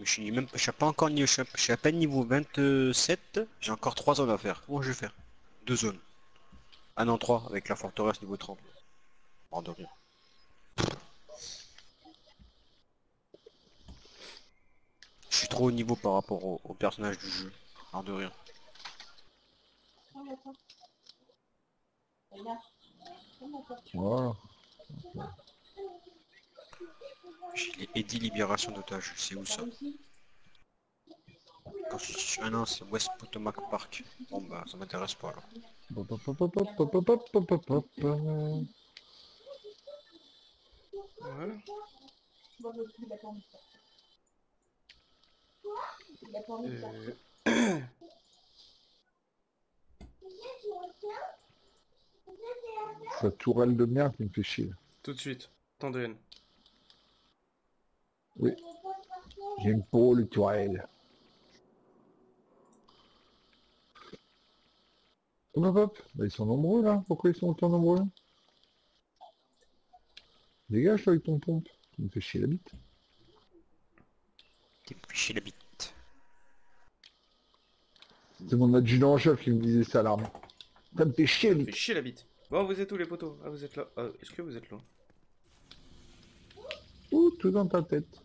Je suis même je suis pas encore niveau, je suis, je suis à peine niveau 27, j'ai encore 3 zones à faire. Comment je vais faire? Deux zones. Ah non 3 avec la forteresse niveau 30. Mort de rire. Je suis trop haut niveau par rapport au, au personnage du jeu. Mort de. Voilà. J'ai Gilet Eddy libération d'otages, c'est où ça Ah non, c'est West Potomac Park. Bon bah, ça m'intéresse pas alors. Sa tourelle de merde qui me. Tout de suite, tant. J'aime pas les tourelles. Hop hop hop. Bah, ils sont nombreux là. Pourquoi ils sont autant nombreux? Dégage toi avec ton pompe. Tu me fais chier la bite. T'es chez la bite. C'est mon adjudant en chef qui me disait ça l'arme. Ça me fait chier la Ça me bite. fait chier la bite. Bon, vous êtes où les poteaux? Ah, vous êtes là. Ah, Est-ce que vous êtes là Ouh, tout dans ta tête.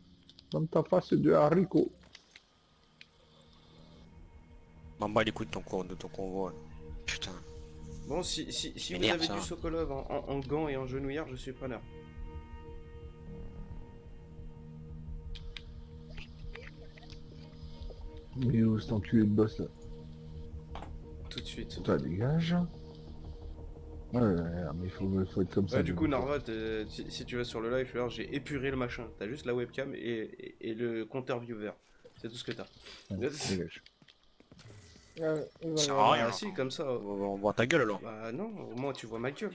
Dans ta face de haricot. M'en bats les couilles de ton, con- de ton convoi. Putain. Bon, si, si, si vous avez ça. du Sokolov en, en, en gants et en genouillard, je suis preneur. Mais où cet enculé de boss là? Tout de suite. Toi dégage. Ouais, mais il faut, faut être comme ça. Ouais, du coup, Narva, t'es- si, si tu vas sur le live, alors j'ai épuré le machin. T'as juste la webcam et, et, et le compteur viewer. C'est tout ce que t'as. Ouais, dégage. Euh, voilà. Ça sert à rien. Ah si, comme ça. On, on voit ta gueule alors. Bah non, au moins tu vois ma gueule.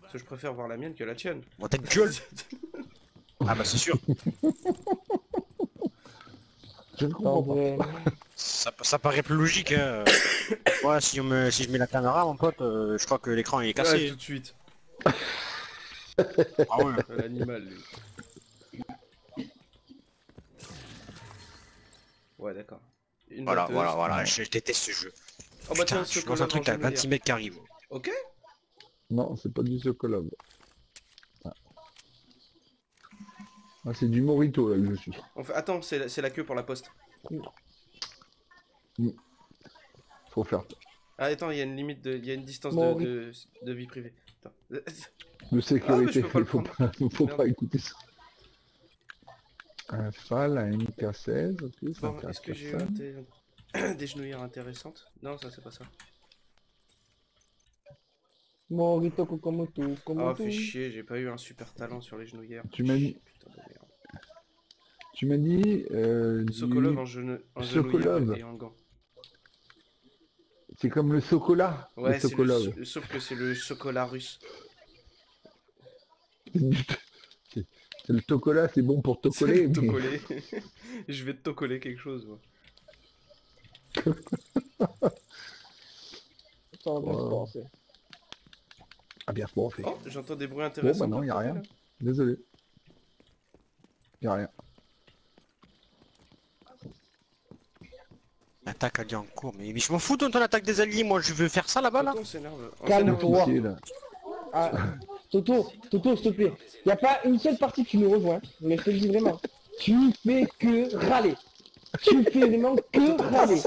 Parce que je préfère voir la mienne que la tienne. On voit ta gueule Ah bah c'est sûr. Je ne comprends Tant pas. de haine. Ça, ça paraît plus logique hein. Ouais si, on me, si je mets la caméra mon pote, euh, je crois que l'écran il est Ouais, cassé. tout de suite. Ah ouais. L'animal, lui. Ouais, d'accord. Voilà, voilà, voilà, je déteste ce jeu. Oh bah Putain, tiens, je ce lance un truc, t'as genouillère. 26 mecs qui arrivent. Ok Non, c'est pas du Sokolov. Ah, Ah, c'est du Morito là que je suis. On fait... Attends, c'est la... c'est la queue pour la poste. Faut faire Ah attends, il y a une limite de... Il y a une distance Bon, de... De... de vie privée. Attends. de Ah, sécurité. le Il faut pas, faut pas écouter ça. Un FAL, un MK16, ok, est-ce que j'ai eu des genouillères intéressantes? Non, ça c'est pas ça. Morito Kokomoto, Ah, Komoto. fait chier, j'ai pas eu un super talent sur les genouillères. Tu m'as dit- Putain de merde. Tu m'as dit... Euh, du- Sokolov en, genou... en Sokolov. genouillère et en gants. C'est comme le Sokola. Ouais, le c'est le... Sokolov. so- sauf que c'est le chocolat russe. Le Tokola, c'est bon pour tocoler. le mais- tocoler. Je vais te tocoler quelque chose, moi. Wow. Ah bien, bon, on fait. Oh, j'entends des bruits Bon, intéressants. bah non, par y a contre, rien. là. Désolé. Y'a rien. L'attaque alliée en cours, mais, mais je m'en fous de ton attaque des alliés, moi je veux faire ça là-bas là. Calme-toi. Ah, Toto, Toto, s'il te plaît. Y a pas une seule partie qui nous rejoint, mais je te le dis vraiment. Tu fais que râler. Tu fais vraiment que râler.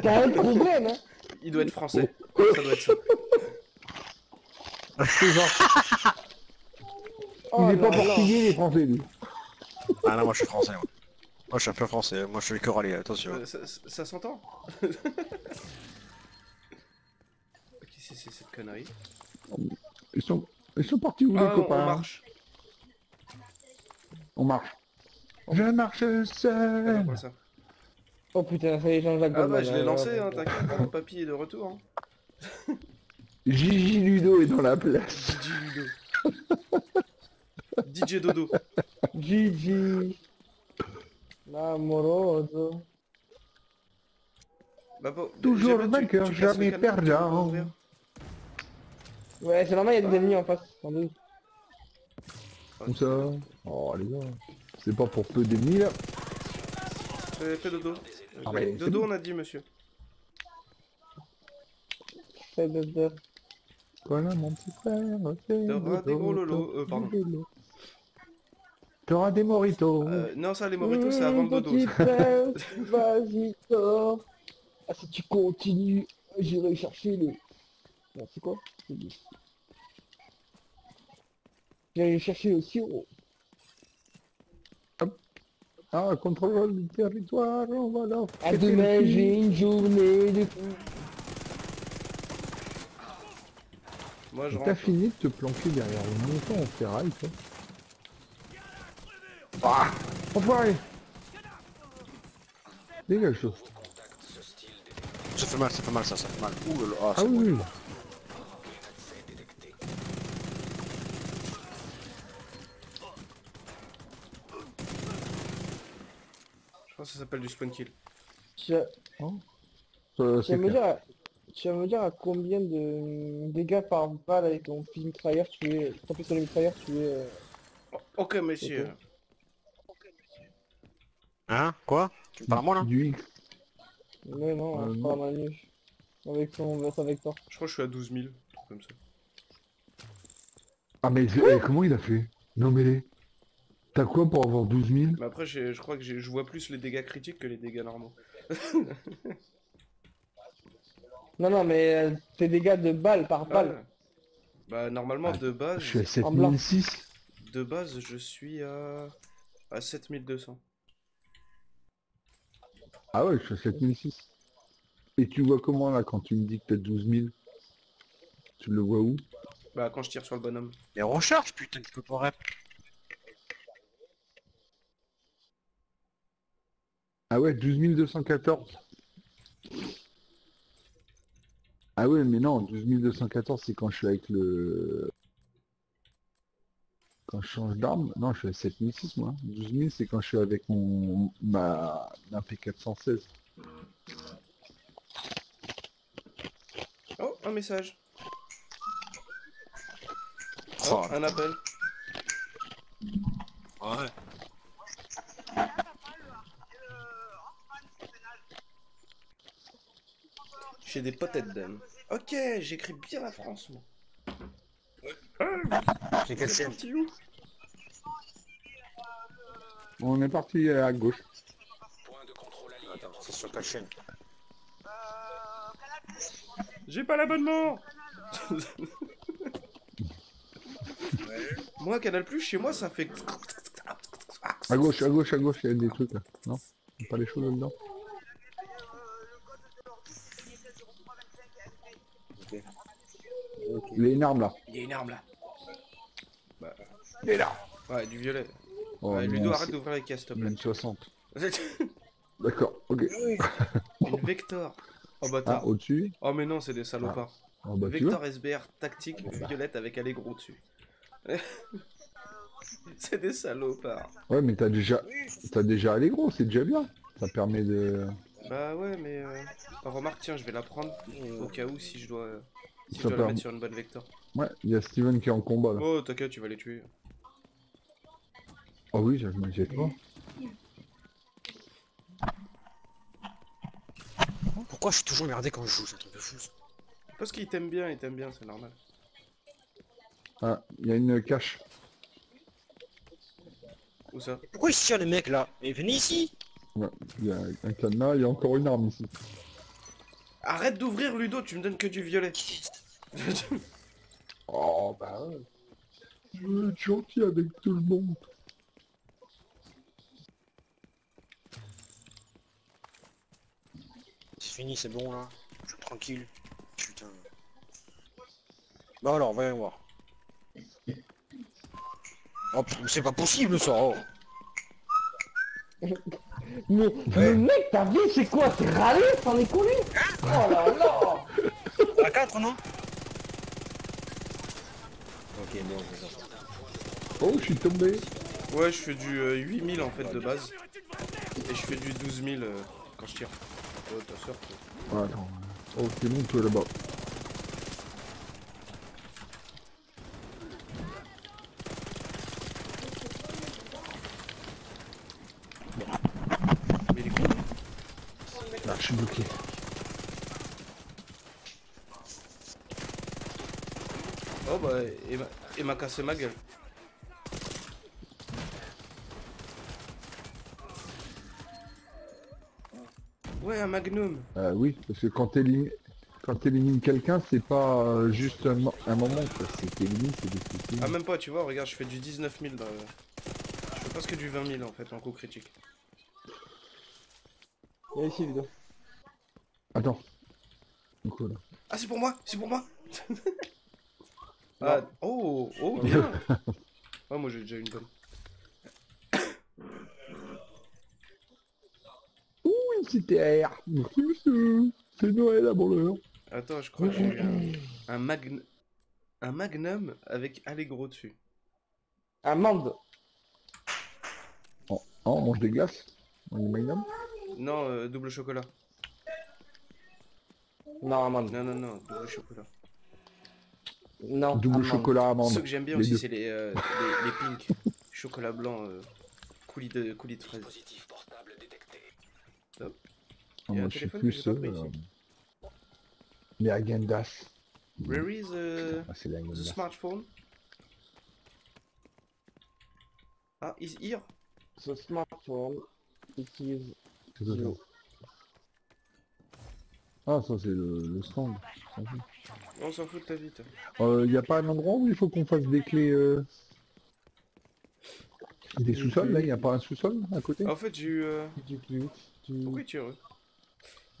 T'as un problème, hein. Il doit être français. Ça doit être ça. C'est genre, Oh, il est pas portugais, il est français, lui. Ah non, moi je suis français. Moi, moi je suis un peu français, moi je que râler, attention. Euh, ça ça- ça s'entend Ok, c'est c'est cette connerie. Ils sont, ils sont partis où, Ah, les on, on copains marche. On marche. Je marche Ah, seul. quoi, ça Oh putain, ça y est, Jean-Jacques Ah bah je l'ai hein, lancé, hein, t'inquiète, papy est de retour. Hein. Gigi Ludo est dans la place. DJ Ludo. DJ Dodo. Gigi. Amoroso. Bah, bon, Toujours tu- vainqueur, le jamais perdant. Ouais, c'est normal, il y a des ennemis en face. sans doute. Comme ça. Oh, les gars. C'est pas pour peu d'ennemis, là. Fais, fais dodo. Ah, mais dodo, on a dit, monsieur. Fais de- de- Voilà mon petit frère. fais T'auras des gros lolos. Euh, pardon. dodo. T'auras des moritos. Euh, non, ça, les mojitos, c'est avant le dodo. petit ça. frère, vas-y, sors. Ah, si tu continues, j'irai chercher le... Non, c'est quoi? J'irai chercher le sirop. Ah, contrôle du territoire, on va leur À demain, j'ai une journée de fou. Moi, je T'as fini de te planquer derrière le montant en ferraille, toi Ah Enfoiré Dégage, toi. Ça fait mal, ça fait mal, ça, ça fait mal. Ouh là là, ah, Ah oui, oui. Je pense que ça s'appelle du spawn kill. Tu Ça, tu vas me dire, à- à combien de dégâts par balle avec ton fusil mitrailleur tu es, sur le mitrailleur tu es... euh, Oh, ok, monsieur. Hein? Quoi? Tu parles à moi là? Du X. Ouais, non, Euh, dans la nuit. Avec son votre Vector. Je crois que je suis à 12 000. un truc Comme ça. Ah mais eh, comment il a fait? Non mais... T'as quoi pour avoir 12 000 Mais après, je crois que je vois plus les dégâts critiques que les dégâts normaux. Non, non, mais euh, tes dégâts de balle par balle. Ouais. Bah, normalement, Ah, de base, Je suis à En blanc. 7006. de base, je suis à, à 7200. Ah ouais, je suis à 7006. Et tu vois comment là quand tu me dis que t'as 12 000 Tu le vois où? Bah, quand je tire sur le bonhomme. Mais recharge, putain, tu peux pas rep. Ah ouais, 12 214. Ah ouais, mais non, 12 214 c'est quand je suis avec le... Quand je change d'arme, non, je suis à 7006 moi. 12 000 c'est quand je suis avec mon ma, ma P416. Oh, un message. Oh, Oh, un appel. ouais. J'ai des potettes d'âme. Ok, j'écris bien la France, moi. Chaîne parti où On est parti à gauche. Attends, c'est sur quelle chaîne J'ai pas l'abonnement Moi, Canal Plus, chez moi, ça fait... À gauche, à gauche, à gauche, il y a des trucs là. Non? Pas les choses là-dedans? Ok. Les énormes là. Il y a une arme, là. Bah, Les là ouais, du violet. Oh, ouais, Ludo, arrête d'ouvrir les caisses, s'il te il y plaît. a une 60. D'accord, ok. Une Vector. Oh, Ah, bâtard. au-dessus Oh, mais non, c'est des salopards. Oh bah. Vector SBR tactique violette avec Allegro dessus. c'est des salopards. Ouais, mais t'as déjà... T'as déjà Allegro, c'est déjà bien. Ça permet de... Bah ouais, mais... Euh... oh, remarque, tiens, je vais la prendre au cas où si je dois... Si je Ça dois permet- mettre sur une bonne Vector. Ouais, il y a Steven qui est en combat là. Oh, t'inquiète, tu vas les tuer. Oh oui, je m'inquiète pas. Pourquoi je suis toujours merdé quand je joue C'est un truc de fou. ça. Parce qu'il t'aime bien, il t'aime bien, c'est normal. Ah, il y a une cache. Où ça? Pourquoi ils se tirent les mecs là? Mais venez ici Ouais, il y a un cadenas, il y a encore une arme ici. Arrête d'ouvrir Ludo, tu me donnes que du violet. Oh bah ouais. Je veux être gentil avec tout le monde. C'est fini, c'est bon là. Je suis tranquille. Putain. Bah alors, voyons voir. Oh, c'est pas possible ça oh. Mais le mec, ta vie, c'est quoi C'est râler T'en es connu Oh là là À 4 non Ok, bon. Oh, je suis tombé. Ouais, je fais du euh, 8000 en fait de base. Et je fais du 12000 euh, quand je tire. Oh, ta soeur. Ah, attends. Oh, c'est bon, toi là-bas. Mais il est con. Je suis bloqué. Oh bah, il m'a- cassé ma gueule. Ouais, un magnum. Euh, oui, parce que quand t'élimines quand t'élimines quelqu'un, c'est pas euh, juste un, un moment. C'est t'élimines, c'est soucis. Ah, même pas, tu vois, regarde, je fais du 19 000. Dans... Je fais presque du 20 000 en fait en coup critique. Il y a ici, vidéo. Attends. Donc, voilà. Ah, c'est pour moi C'est pour moi Ah, oh, oh, bien Ah, moi j'ai déjà une bonne. Oui, c'était R. Merci, monsieur. C'est Noël avant l'heure. Attends, je crois que j'ai eu un, un, magn... un magnum avec Allegro dessus. Amande. Oh, on mange des glaces. On est magnum. Non, euh, double chocolat. Non, amande. Non, non, non, double chocolat. Non. Double amande. chocolat amande. Ceux que j'aime bien les aussi, c'est les, euh, les, les pink. Chocolat blanc, euh, coulis de, coulis de fraise. Ah, Il y a moi, un je suis plus. j'ai pas pris euh, les agendas. Where is uh, Ah, the smartphone? Ah, is here? Ce smartphone, it is. Ah, ça, c'est le, le stand. On s'en fout de ta vie, toi. Il n'y a pas un endroit où il faut qu'on fasse des clés. Euh... Des sous-sols, là Il n'y a pas un sous-sol à côté? En fait, j'ai eu... euh, Du plus, du... Pourquoi tu es heureux?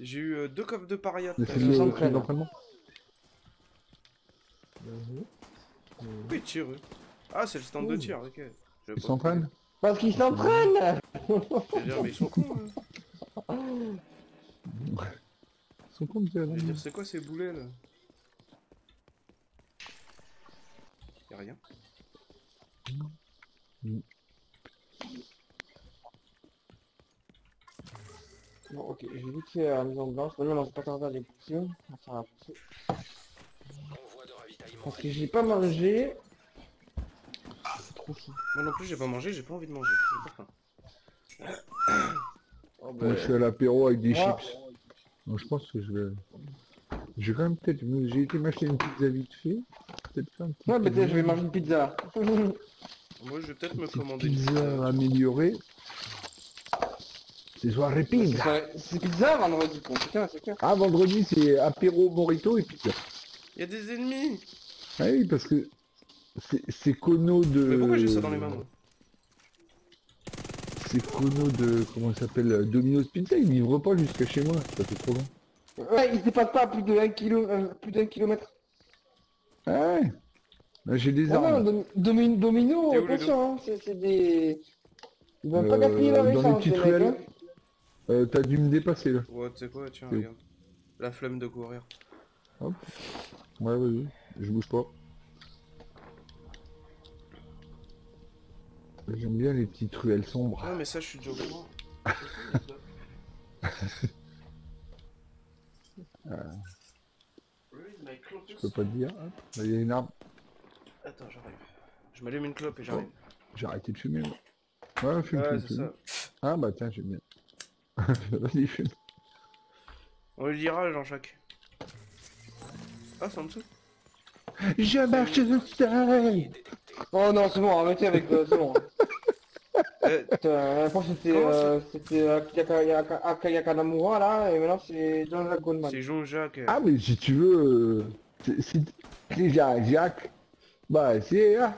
J'ai eu euh, deux coffres de paria. c'est le club d'entraînement. Pourquoi tu es heureux? Ah, c'est le stand de tir, ok. Je Ils s'entraînent Parce qu'il s'entraîne Je veux dire, mais ils sont cons. hein. Ils sont cons, Je veux dire, c'est quoi ces boulets là? Y'a rien. Bon, ok, j'ai vite fait la maison blanche. Non, non, c'est pas tarder à les. Enfin. Parce que j'ai pas mangé. C'est trop chaud. Moi non plus, j'ai pas mangé, j'ai pas envie de manger. J'ai pas faim. Oh, Moi, je suis à l'apéro avec des chips. Donc, je pense que je vais... Je vais quand même peut-être... J'ai été m'acheter une pizza vite fait. Peut-être Ouais, mais peut-être je vais manger une pizza. Moi, je vais peut-être me commander une pizza améliorée. C'est soirée pizza. C'est pizza vendredi, quoi. Putain, c'est clair. Ah, vendredi, c'est apéro, morito et pizza. Y'a des ennemis Ah oui, parce que c'est- c'est Kono de... Mais pourquoi j'ai ça dans les mains moi C'est Kono de... Comment ça s'appelle Domino's Pizza, il livre pas jusqu'à chez moi. Ça fait trop long. Ouais, il dépasse pas plus de 1 kilo, euh, plus d'un kilomètre. Ah ouais Là, J'ai des Ah non, armes. Dom- Domi- Domino, attention, hein, c'est des... Ils vont pas Euh, gaspiller leur dans les essence, petites ruelles. hein. Euh, T'as dû me dépasser là. Ouais, tu sais quoi, tiens, regarde. La flemme de courir. Ouais, vas-y. Je bouge pas. J'aime bien les petites ruelles sombres. Ouais, mais ça, je suis déjà au courant. Je peux pas te dire. Hop, Là, il y a une arme. Attends, j'arrive. Je m'allume une clope et j'arrive. J'ai arrêté de fumer. moi. Ouais, fume, Ouais, fume, c'est fume. ça. Ah bah tiens, j'aime bien. Vas-y, fume. On lui dira, Jean-Jacques. Ah, c'est en dessous Je marche seul Oh non, c'est bon, arrêtez avec... euh, c'est bon. Euh, Putain, la fois c'était euh, c'était Akayaka- Yaka- Akayaka Namura là, et maintenant c'est Jean-Jacques Goldman. c'est Jean-Jacques. euh, Ah mais si tu veux... euh, c'est- C'est c'est Jacques, Jacques. Bah c'est... ah,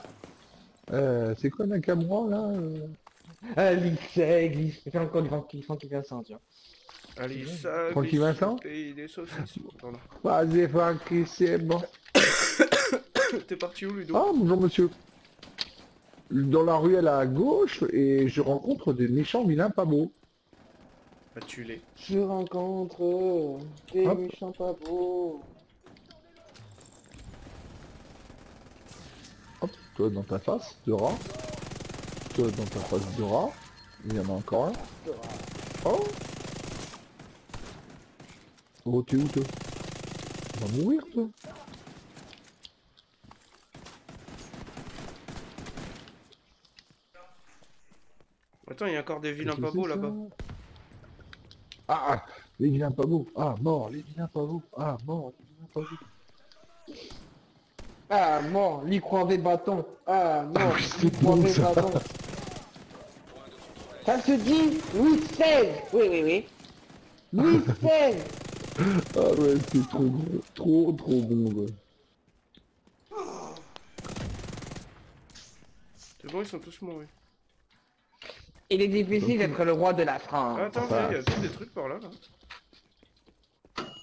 Euh, c'est quoi Nakamura là euh? Ah, glisse, c'est encore du Francky, Francky Vincent, tu vois. Allez, ça. Tranquille, glisse Vincent? Vas-y, Francky, c'est bon. T'es parti où, Ludo? Ah, bonjour monsieur. Dans la ruelle à gauche, et je rencontre des méchants vilains pas beaux. Bah, tu l'es. Je rencontre des Hop. méchants pas beaux. Hop, toi dans ta face, de rat. Toi dans ta face de rat. Il y en a encore un. Oh Oh, t'es où toi? Tu vas mourir toi Attends, il y a encore des vilains pas beaux là-bas. ça Ah, les vilains pas beaux. Ah, mort, les vilains pas beaux. Ah, mort, les vilains pas beaux. Ah, mort, l'y des bâtons. Ah, mort, l'y bon, des ça. bâtons. Ça se dit Louis XVI Oui, oui, oui. Louis XVI Ah ouais, c'est trop gros. Trop, trop bon, ouais. C'est bon, ils sont tous morts, oui. Il est difficile d'être le roi de la France. Attends, il y a des trucs par là, là.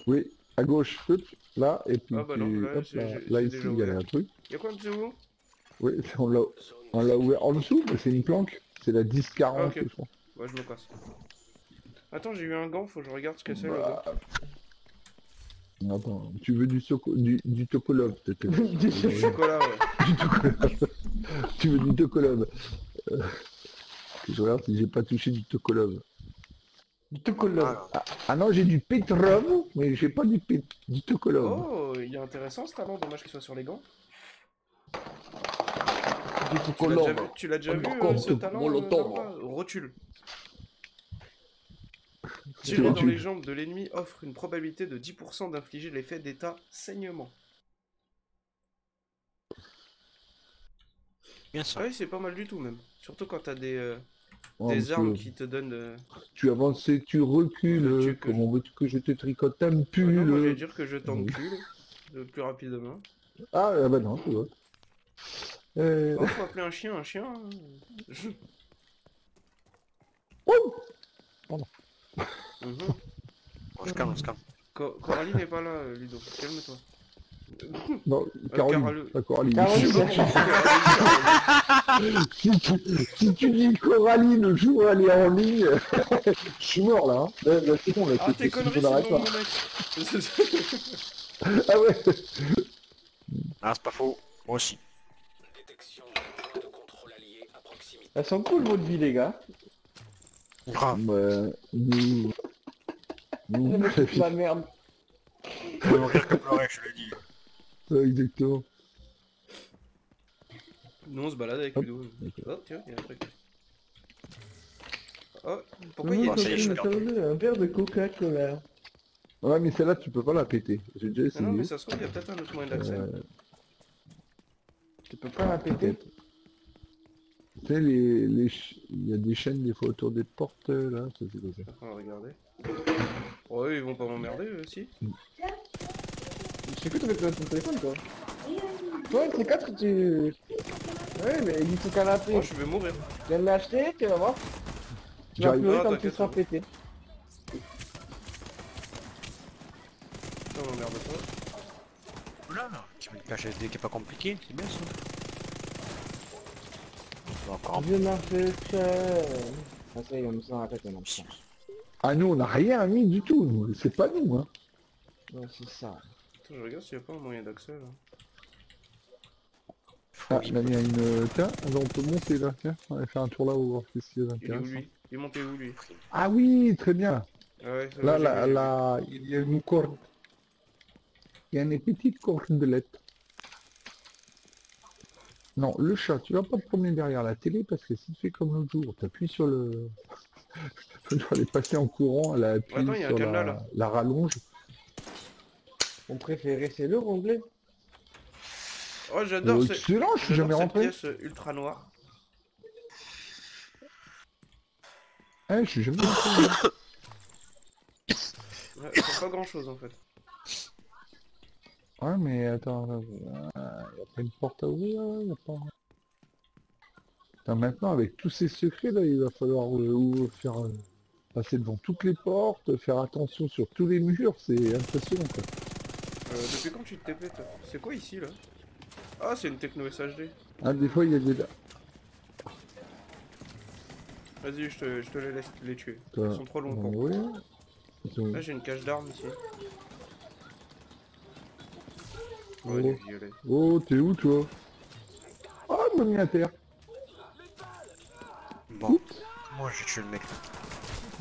Oui, à gauche, hop, là, et puis Ah bah non, là, hop, ici, il y a ouvert. un truc. Y'a quoi en dessous Oui, on l'a on l'a ouvert en dessous, mais c'est une planque. C'est la 1040, Ah, je crois. Ouais, je me casse. Attends, j'ai eu un gant, faut que je regarde ce que c'est le Bah, gant. Attends, tu veux du, soco du, du tocolove peut-être Du chocolat, ouais. Du tocolove. tu veux du tocolove Euh, Je regarde si j'ai pas touché du tocolove. Tout collant. Ah, Ah, ah non, j'ai du pétrov, mais j'ai pas du, pét du tocolove. Oh, il est intéressant ce talent, dommage qu'il soit sur les gants. Du Tu l'as collant. déjà vu, tu l'as déjà vu euh, ce talent euh, Rotule. Tirer dans rotule. les jambes de l'ennemi offre une probabilité de 10% d'infliger l'effet d'état saignement. Bien ça. Ah oui, c'est pas mal du tout même. Surtout quand t'as des, euh, Oh, des armes qui te donnent... euh, Tu avances et tu recules. Euh, que Comment veux-tu que je te tricote un ah pull non, moi, j'allais euh. dire que je Oui. t'encule le plus rapidement. Ah, ah bah non, tu vois. Euh... Oh, faut appeler un chien, un chien. hein. Je- Oh Mhm. On se calme, on se calme. Co- Coralie n'est pas là, euh, Ludo. Calme-toi. Non, Caroline, Carole- pas Coraline. Caroline. si, tu, si tu dis Coraline le jour où elle est en ligne, je suis mort là. Hein. Là, là, c'est bon, là, Ah, c'est- tes c'est-. Ah ouais Ah, c'est pas faux. Moi aussi. Elles sont cool votre vie les gars. Grave. bah, de la merde. Mourir que pleurer, je exactement. Nous on se balade avec Hop. Ludo. Oh, tiens, il y a un truc. Oh, pourquoi il y a un verre de Coca-Cola. Ouais, mais celle-là, tu peux pas la péter. J'ai déjà Ah essayé. non, mais ça se trouve, il y a peut-être un autre moyen d'accès. Euh, Tu peux pas la péter. Tu sais, les, les ch- il y a des chaînes des fois autour des portes, là, ça c'est quoi ça On va regarder. Ouais, ils vont pas m'emmerder eux aussi. Tu fais quoi avec ton téléphone toi Toi, c'est 4 tu... Ouais, mais il dit son canapé. Oh, je vais mourir. Tu viens de l'acheter, tu vas voir. Tu vas pleurer quand tu seras pété. Ça m'emmerde pas. Oula, tu mets une cage SD qui est pas compliqué, c'est bien ça. On va encore Je marche. Ah ça y est, on me sent la tête. Ah, nous, on n'a rien mis du tout. nous. C'est pas nous, hein. Ouais, c'est ça. Attends, je regarde s'il y a pas un moyen d'accès là. Ah, là, il y a une... euh, Tiens, on peut monter là, tiens. On va faire un tour là, voir ce qu'il y a Il est où d'intéressant. lui? Il est monté où lui? Ah oui, très bien. Ah ouais, Là, là, là, il y a une corde. Il y a une petite cordelette. Non, le chat, tu vas pas te promener derrière la télé parce que si tu fais comme l'autre jour, t'appuies sur le... Je dois aller passer en courant, elle Attends, sur la rallonge. Mon préféré, c'est le j'ai- Oh, j'adore Euh, ce... Excellent, je suis j'adore jamais rentré. pièce euh, ultra noire. Hein, je suis jamais rentré. Ouais, c'est pas grand chose en fait. ouais, mais attends, là, il y a pas une porte à ouvrir, là, y a pas... Maintenant, avec tous ces secrets, là, il va falloir euh, faire... euh, passer devant toutes les portes, faire attention sur tous les murs, c'est impressionnant, quoi. Euh, depuis quand tu te TP toi C'est quoi ici là Ah, c'est une techno SHD. Ah, des fois, il y a des... Vas-y, je te, je te les laisse les tuer. Toi, Ils sont trop longs euh, pour. ouais. Là, j'ai une cache d'armes ici. Oh. Violet. Oh, t'es où, toi Oh, il m'a mis à terre. Bon. Moi, j'ai tué le mec.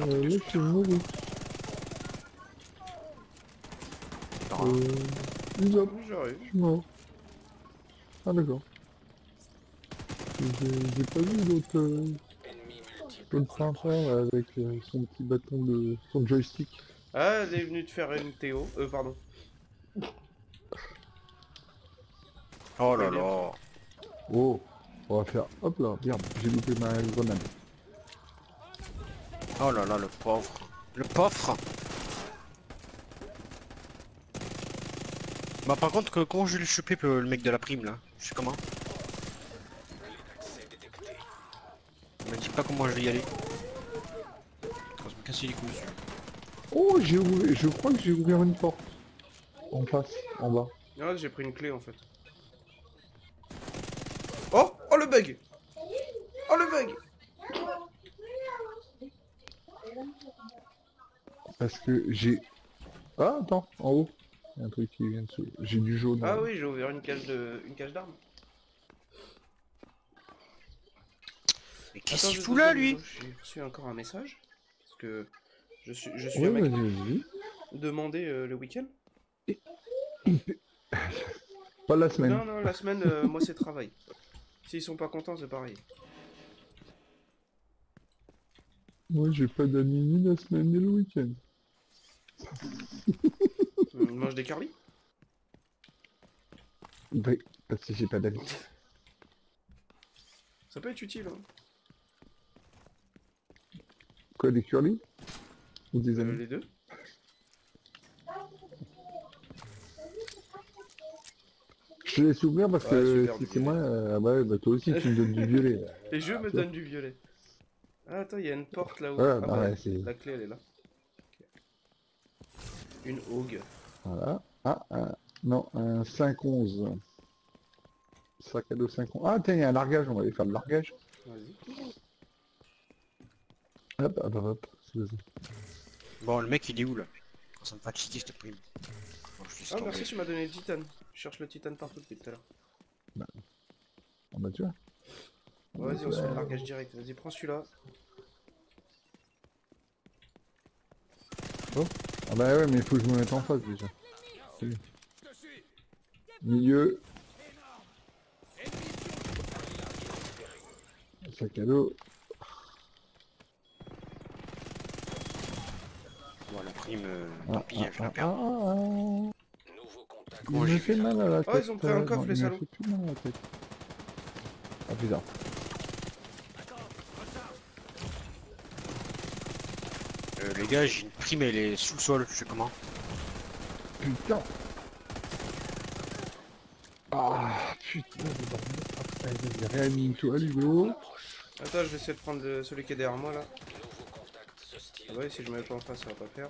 Euh, là, je suis mouru. Attends, Euh... J'arrive. Je suis mort. Ah, d'accord. J'ai pas vu d'autres... euh, prendre là, avec euh, son petit bâton de son joystick. Ah, elle est venue te faire une Théo. Euh, pardon. Oh là là. Oh, on va faire. Hop là, merde, j'ai loupé ma grenade. Oh là là, le pauvre. Le pauvre Bah par contre, que- comment je vais le choper le le mec de la prime là Je sais comment Il m'a dit pas comment je vais y aller. Quand je me casser les couilles dessus. Oh, j'ai ouvert, je crois que j'ai ouvert une porte. En face, en bas. Ah, j'ai pris une clé en fait. Oh Oh le bug Oh le bug Parce que j'ai. Ah, attends, en haut. Il y a un truc qui vient de se. J'ai du jaune. Ah là. oui, j'ai ouvert une cage de une cage d'armes. Mais qu'est-ce qu'il fout là lui J'ai reçu encore un message. Parce que je suis, je suis Ouais, un mec vas-y, vas-y. demandé euh, le week-end. Pas la semaine. Non, non, la semaine, euh, moi c'est travail. S'ils sont pas contents, c'est pareil. Moi, j'ai pas d'amis ni la semaine ni le week-end. Ils mangent des curly Oui, parce que j'ai pas d'amis. Ça peut être utile. Hein. Quoi, des curly Ou des Euh, amis? les deux. Je te laisse ouvrir parce Ouais, que si c'est moi, euh, ah bah, ouais, bah toi aussi tu me donnes du violet. Les jeux me donnent du violet. Ah, attends, il y a une porte là-haut. Ouais, Ah, bah la clé elle est là. Une augue. Voilà. Ah, un- non, un 5-11. Sac à dos 5-11. Ah, tiens, il y a un largage, on va aller faire le largage. Vas-y. Hop, hop, hop, hop. c'est vas-y. Bon, le mec il est où là? Ça me fatigue cette prime. Bon, je Ah, merci, tu m'as donné le titane. Je cherche le titane partout depuis tout à l'heure. Ah bah tu vois. Vas-y, on se fait le largage direct. Vas-y, prends celui-là. Ah bah ouais, mais il faut que je me mette en face déjà. Milieu. Sac à dos. Bon, la prime, euh, Ah, tant pis, hein, je ah, la ah, perds. ah, ah. Comment Il j'ai me fait mal à la tête. ils ont pris un euh, coffre, les il me salauds. fait plus mal à la tête. Ah putain. Les gars, j'ai une prime, elle est sous le sol, je sais comment. Putain. Ah putain de bordel. Ah putain, vas-y, réanime-toi Ludo. Attends, je vais essayer de prendre celui qui est derrière moi là. Ah ouais, si je me mets pas en face, ça va pas faire.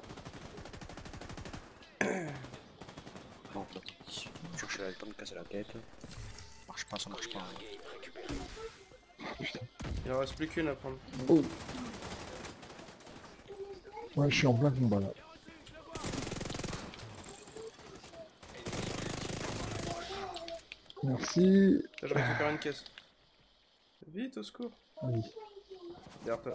Bon, bah. Chercher la pas me casser la tête. Ça marche pas, ça marche pas. Il en reste plus qu'une à prendre. Oh. Ouais, je suis en plein combat là. Merci. Je récupère une caisse. Vite, au secours. Oui. Derrière toi.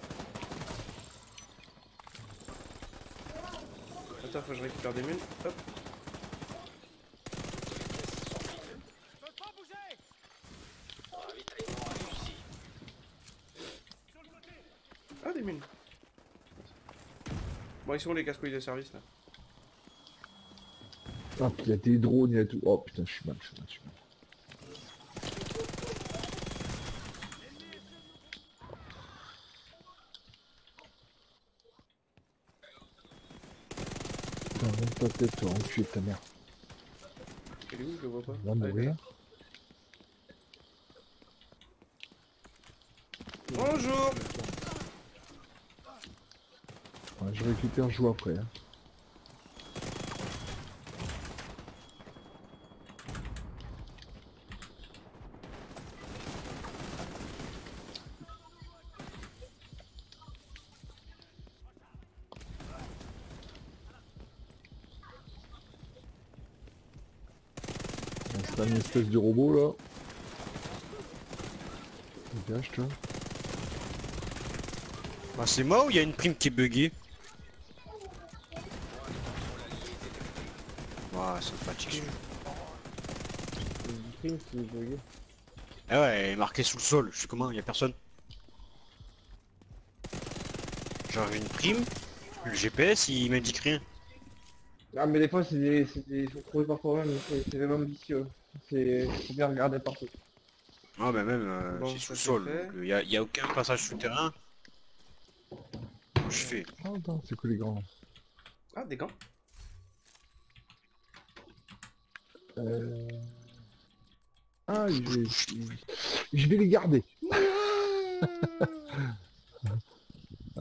Attends, faut que je récupère des mules. Hop. Ah, des mules. Bon, ils sont les casse-couilles de service là Ah, il y a des drones, il y a tout. Oh putain, je suis mal, je suis mal, je suis mal. Putain, monte ta tête, toi, enculé de ta mère. Il est où Je le vois pas. Va Ah, mourir. Bonjour Ouais, je récupère, je joue après. Hein. Une espèce de robot là. Dégage toi. Bah, c'est moi ou il y a une prime qui est buggée? Ah ouais, elle est marquée sous le sol, je sais comment, il y a personne. Genre j'ai une prime, le GPS il m'indique rien. Ah mais des fois c'est des... c'est des... faut trouver par toi-même, c'est vraiment vicieux. C'est... faut bien regarder partout. Ah bah même, euh, Bon, c'est c'est fait. donc il y, a- y a aucun passage souterrain. Je fais? Attends, c'est quoi les grands? Ah, des gants euh... Ah, je vais... je vais les garder.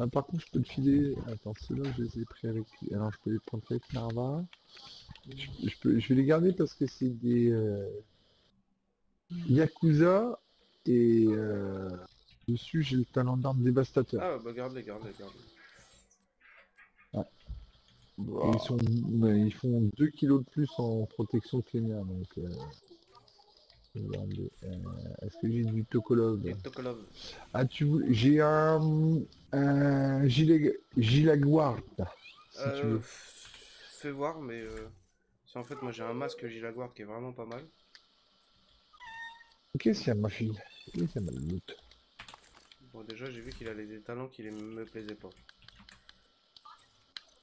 Ah, par contre, je peux te filer... Attends, ceux-là, je les ai pris avec... Alors, je peux les prendre avec Narva. Je, je peux... je vais les garder parce que c'est des... euh, Yakuza et... euh, Dessus, j'ai le talent d'arme dévastateur. Ah, bah garde-les, garde-les, garde-les. Et Ils, sont... mais ils font 2 kilos de plus en protection que les miens, donc... euh, euh, Est-ce que j'ai du Tokolov? Ah, tu veux... J'ai un... un gilet... Gilaguard, si tu Euh, veux. fais voir, mais... Euh... en fait, moi j'ai un masque Gilaguard qui est vraiment pas mal. Qu'est-ce qu'il y a, ma fille Qu'est-ce qu'il y a, ma loot Bon, déjà, j'ai vu qu'il avait des talents qui les- me plaisaient pas.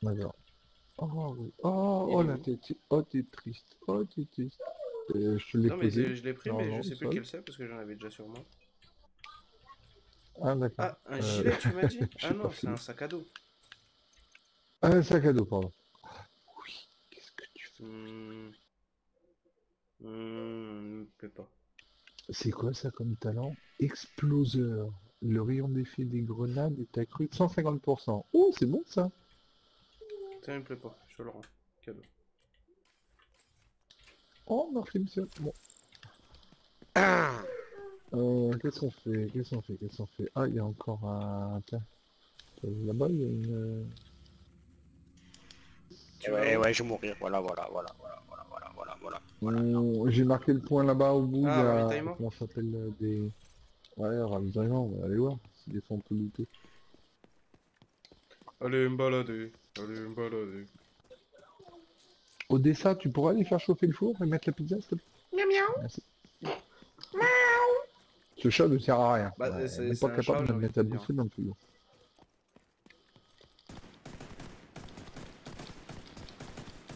D'accord. Oh, oui. oh, Il oh. Oh, t'es triste. Oh, t'es triste. Euh, je l'ai Non, mais posé. c'est- je l'ai pris, mais non, je sais plus ça. lequel c'est parce que j'en avais déjà sur moi. Ah, d'accord. Ah, un Euh, gilet, tu m'as dit Ah non, c'est un sac à dos. Ah, un sac à dos, pardon. Oui, qu'est-ce que tu fais? Me plaît pas. C'est quoi ça comme talent? Exploseur. Le rayon d'effet des grenades est accru de 150%. Oh, c'est bon ça? Ça me plaît pas, je te le rends. Cadeau. Oh, merci monsieur. Bon. Ah Euh, qu'est-ce qu'on fait? Qu'est-ce qu'on fait? Qu'est-ce qu'on fait? Ah, il y a encore un... Tiens. Euh, Là-bas, il y a une... Tu ouais, vas où ouais, je vais mourir. Voilà, voilà, voilà, voilà, voilà, voilà, voilà, voilà. On- J'ai marqué le point là-bas au bout. Ah, il y a... ravitaillement Comment ça s'appelle euh, des... Ouais, ravitaillement, on va aller voir. Si des fois on peut looter. Allez me balader, allez me balader. Odessa, tu pourras aller faire chauffer le four et mettre la pizza, s'il te plaît? Miaou miaou. Merci. Ce chat ne sert à rien. Bah, Ouais, c'est- il n'est c'est pas capable de mettre dire. bouffer dans le frigo.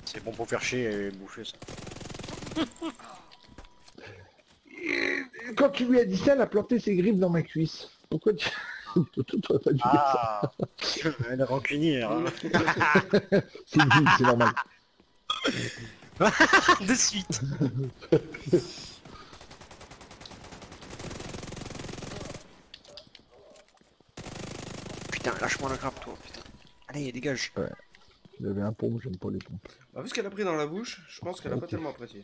C'est bon pour faire chier et bouffer ça. Quand tu lui as dit ça, elle a planté ses griffes dans ma cuisse. Pourquoi tu... Ah Elle rancunière. hein. C'est dit, c'est normal. De suite Putain, lâche-moi la grappe toi, putain. Allez, dégage. Il y avait un pompe, j'aime pas les pompes. Bah, vu ce qu'elle a pris dans la bouche, je pense qu'elle a pas tellement apprécié.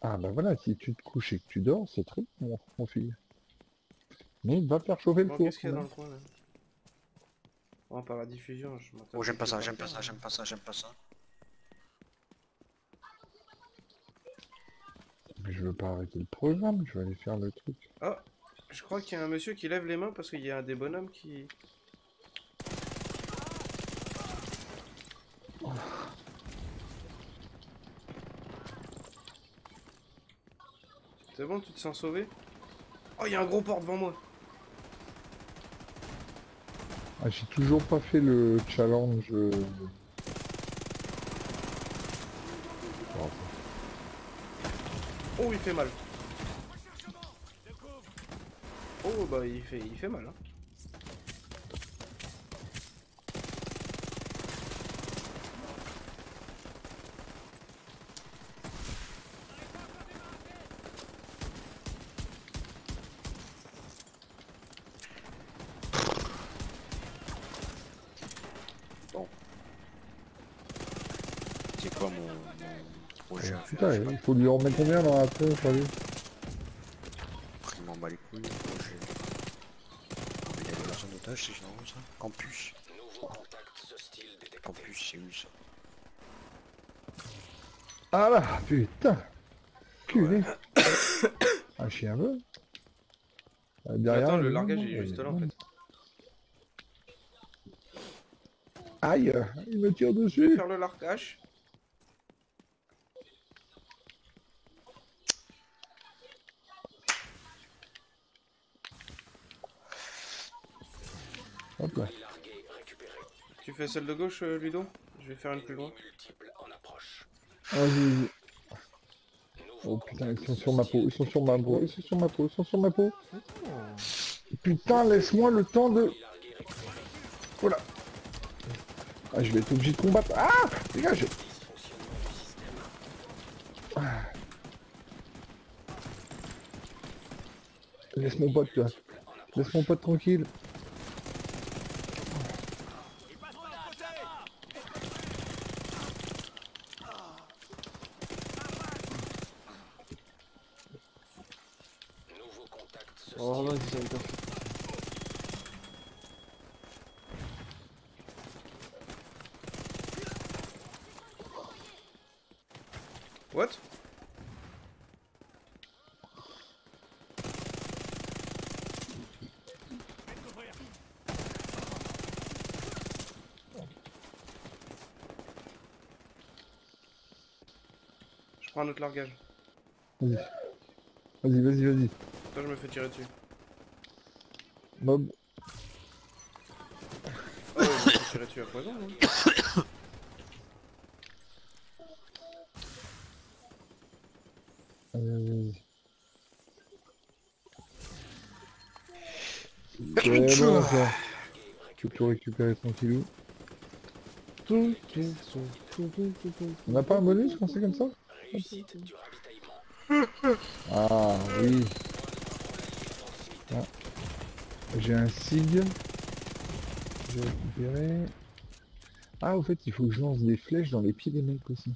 Ah bah voilà, si tu te couches et que tu dors, c'est très bon, mon, fille. Mais va faire chauffer le four. qu'est-ce qu'il y a quand dans le coin là? Bon, par la diffusion, je m'attends. Oh, j'aime pas ça, j'aime pas ça, j'aime pas ça, j'aime pas ça. Mais je veux pas arrêter le programme, je vais aller faire le truc. Ah, je crois qu'il y a un monsieur qui lève les mains parce qu'il y a des bonhommes qui. C'est bon, tu te sens sauvé Oh, il y a un gros port devant moi. Ah, j'ai toujours pas fait le challenge. Oh, il fait mal. Oh, bah, il fait, il fait mal, hein C'est quoi mon, mon projet à faire Putain, il faut lui en mettre combien dans la tronche, pas, il m'en bat les couilles. Ah, Il y a des en otage, c'est genre ça. Campus. Campus, c'est où ça Ah là, putain Culé Un chien veut Ah, Derrière, Attends, le largage est juste là en fait. Aïe Il me tire dessus faire le largage. Fais celle de gauche, euh, Ludo Je vais faire une plus loin. Vas-y. Oh putain, ils sont sur ma peau, ils sont sur ma peau, ils sont sur ma peau, ils sont sur ma peau. Putain, laisse-moi le temps de... Voilà. Ah, je vais être obligé de combattre. Ah Dégage Ah. Laisse mon pote. Laisse mon pote tranquille. Largage. Vas-y. Vas-y, vas-y, vas-y. Toi, je me fais tirer dessus. Mob. Oh, je me fais tirer dessus à poison. hein. Allez, allez, vas-y. C'est bon ça. Tu peux récupérer tranquillou. On n'a pas un bonus quand c'est comme ça? Ah oui. Ah. J'ai un SIG. Récupérer. Ah au fait il faut que je lance des flèches dans les pieds des mecs aussi.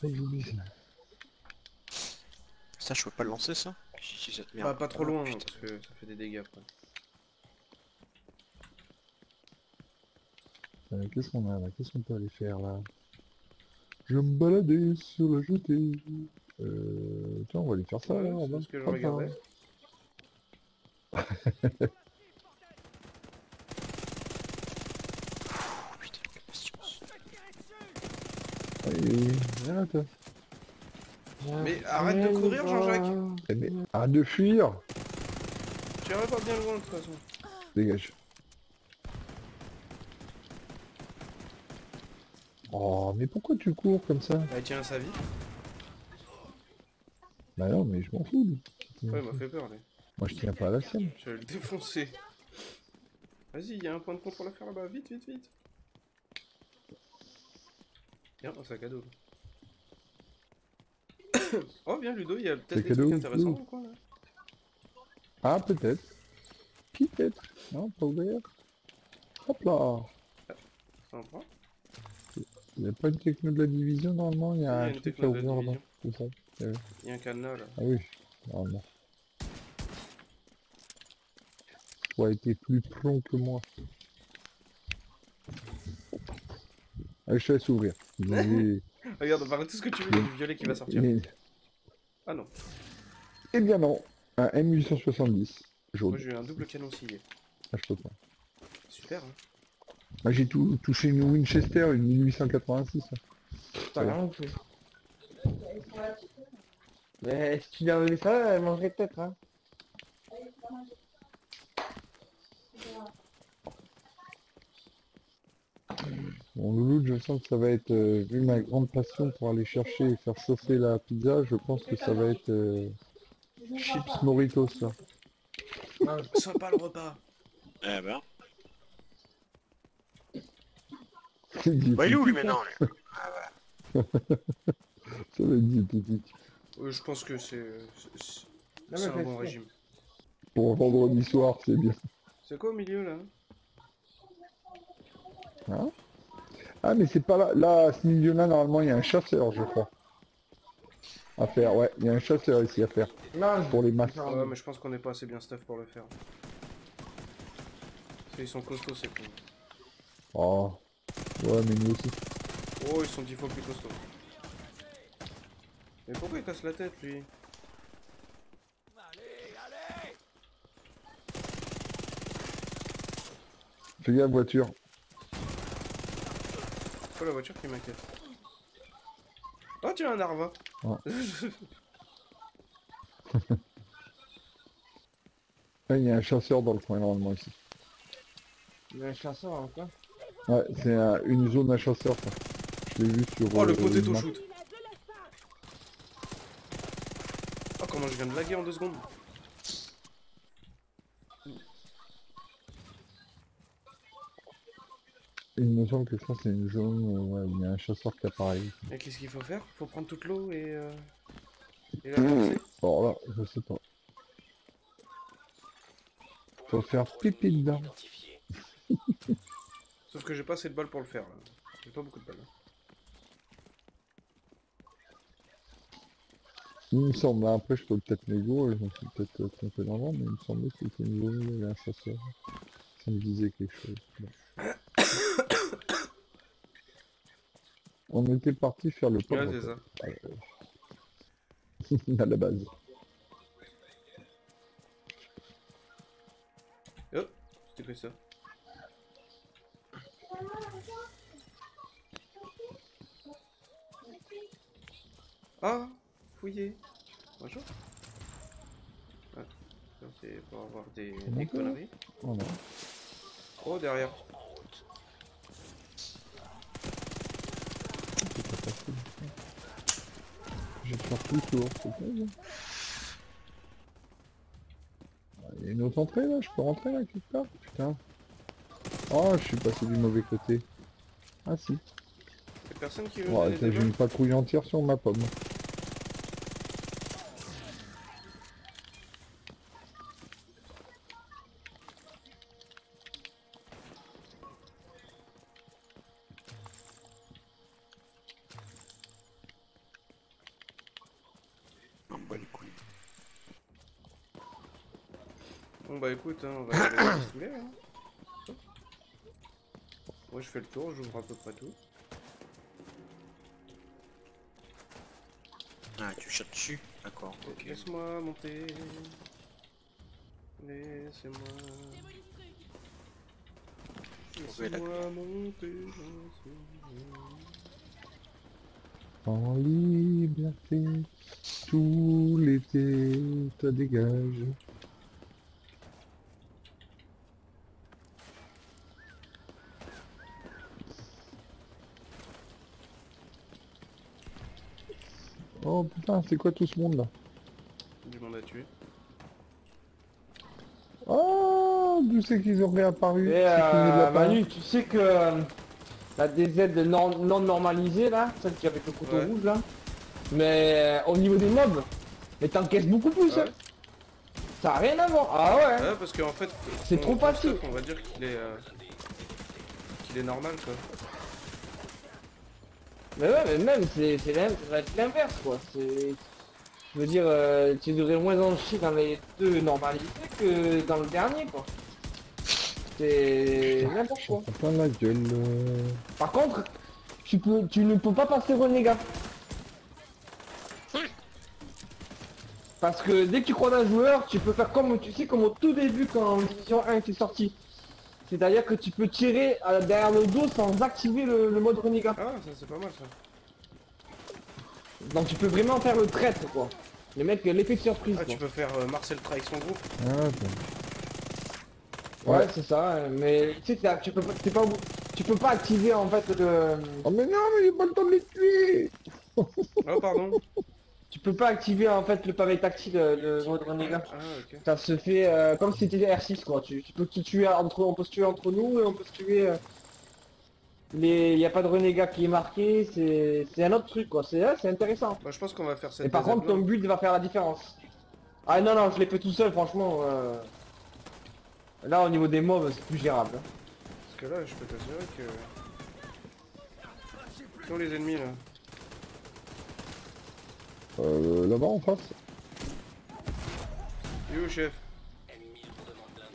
Ça j'oublie ça. Ça, je peux pas le lancer, ça Si, si, cette Pas, merde. pas trop Ah, loin, parce que ça fait des dégâts après. Euh, Qu'est-ce qu'on a là? Qu'est-ce qu'on peut aller faire là? Je me baladais sur la jetée. Euh... Tiens, on va aller faire ça là. on c'est va- ce que je regardais. Putain, quelle patience. Allez, viens là toi. Mais arrête de courir, Jean-Jacques Eh, mais arrête de fuir Tu pas bien loin de toute façon. Dégage. Oh, mais pourquoi tu cours comme ça Bah, il tient à sa vie. Bah non, mais je m'en fous. lui. Ouais, il m'a fait peur, lui. Moi, je tiens pas à la sienne. Je vais le défoncer. Vas-y, il y a un point de contrôle à faire là-bas. Vite, vite, vite. Tiens, un sac à dos. oh, bien, Ludo, il y a peut-être des trucs intéressants le coin, là. Ah, peut-être. Peut-être. Non, pas ouvert. Hop là. Prend Il n'y a pas une techno de la division normalement, il y a Il y a un une truc à techno de la ouvrir dans division. au fond. Il y a un cadenas, là. Ah oui, normalement. Tu as été plus prompt que moi. Allez, je te laisse ouvrir. Mais- Regarde, parle tout ce que tu veux, il y a du violet qui va sortir. mais- Ah non, Eh bien non, un M870 jaune. moi j'ai eu un double canon scié. Ah, je peux pas. Super, hein. Ah, j'ai tout touché une Winchester, une 1886. hein. T'as rien fait. Mais si tu lui avais ça, elle mangerait peut-être, hein. Mon louloute, je sens que ça va être, euh, vu ma grande passion pour aller chercher et faire chauffer la pizza, je pense que ça va être euh, chips Moritos là. Sympa le repas. Eh ben. Bah, il est où lui maintenant lui hein. Ça va être diététique. Euh, je pense que c'est un bon régime. Pour vendredi soir, c'est bien. C'est quoi au milieu là? Ah mais c'est pas là, là à ce milieu-là, normalement il y a un chasseur je crois. À faire, ouais, il y a un chasseur ici à faire. Non, Pour les masses. Ouais, mais je pense qu'on n'est pas assez bien stuff pour le faire. Parce qu'ils sont costauds ces cons. Oh. Ouais mais nous aussi. Oh, ils sont dix fois plus costauds. Mais pourquoi il casse la tête lui? Fais gaffe voiture. C'est pas la voiture qui m'inquiète. Oh tiens un Arva. Ah, il y a un chasseur dans le coin normalement ici. Il y a un chasseur hein, quoi? Ouais, c'est un- une zone à chasseur ça. Je l'ai vu sur... Oh, le euh, potato map. shoot. Oh, comment je viens de laguer en deux secondes. Il me semble que ça c'est une zone où ouais, il y a un chasseur qui apparaît. Et qu'est-ce qu'il faut faire? Faut prendre toute l'eau et... Euh... Et la verser Bon là, je sais pas. Faut faire pipi dedans. Sauf que j'ai pas assez de balles pour le faire. J'ai pas beaucoup de balles. Il me semble, après je peux peut-être négo, je me suis peut-être euh, trompé dans mais il me semblait que c'était une zone où il y avait un chasseur. Ça me disait quelque chose. Bon. On était parti faire le pop Ouais, c'est ça. à la base. Oh, c'était quoi ça Ah, fouillé. Bonjour. Ah, c'est pour avoir des, des conneries. Oh, derrière. Pas facile. Je vais faire tout le tour, c'est ça Ah, Il y a une autre entrée là, je peux rentrer là quelque part? Putain. Oh, je suis passé du mauvais côté. Ah si. Y'a personne qui veut J'ai une patrouille entière sur ma pomme. Écoute, hein, on va aller au pistolet, hein. Moi je fais le tour, j'ouvre à peu près tout. Ah, tu chats dessus D'accord, ok. Laisse-moi monter. Laissez-moi. Laissez-moi monter. En liberté, tout l'été te dégage. Oh putain, c'est quoi tout ce monde là Du monde à tuer. Oh, d'où c'est qu'ils ont réapparu Et euh, Manu, tu sais que euh, la DZ non, non normalisée là, celle qui avec le couteau Ouais. rouge là, mais euh, au niveau des mobs, mais t'encaisses beaucoup plus. Ah hein. Ça a rien à voir. Ah ouais. Ouais, parce qu'en fait. C'est trop facile. On va dire qu'il est. euh, qu'il est normal quoi. Mais ouais, mais même c'est l'inverse quoi. C'est, je veux dire, euh, tu devrais moins en chier dans les deux normalisés que dans le dernier quoi. C'est n'importe quoi. La gueule. Par contre, tu peux, tu ne peux pas passer renégat. Parce que dès que tu crois d'un joueur, tu peux faire comme tu sais comme au tout début quand Division 1 était sorti. C'est-à-dire que tu peux tirer euh, derrière le dos sans activer le, le mode renégat. Ah, ça c'est pas mal ça. Donc tu peux vraiment faire le traître quoi. Le mec l'effet de surprise. Ah, quoi. tu peux faire euh, Marcel Tra avec son groupe. Ah. Ouais, Ouais. c'est ça, mais tu sais, tu peux, pas, tu peux pas activer en fait le, Oh mais non, mais j'ai pas le temps de les tuer Oh, pardon. tu peux pas activer en fait le pavé tactile de mode renégat. Ah. Ça se fait euh, comme si c'était R6 quoi. Tu, tu peux te tuer entre, on peut se tuer entre nous et on peut se tuer. euh, les, y a pas de renégat qui est marqué, c'est, un autre truc quoi. C'est, intéressant. Bah, je pense qu'on va faire cette. Et par contre ton build va faire la différence. Ah non non, je l'ai fait tout seul franchement. euh, Là au niveau des mobs c'est plus gérable. hein. Parce que là, je peux t'assurer que. Sont les ennemis là Euh, là-bas en face. Est où, chef?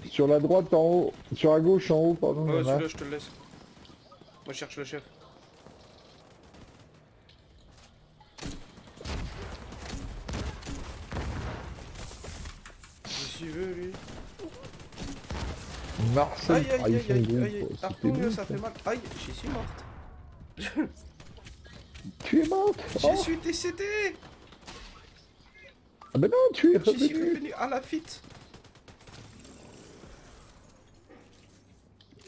Sur la droite en haut. Sur la gauche en haut, pardon. Un. celui-là, je te le laisse. Moi, je cherche le chef. Je suis venu. Marcel Aïe aïe aïe aïe aïe aïe. Bon, ça fait mal. Aïe, je suis morte. Tu es morte Je Oh suis décédé. Ah bah non, tu es Je suis revenu revenu à la fite.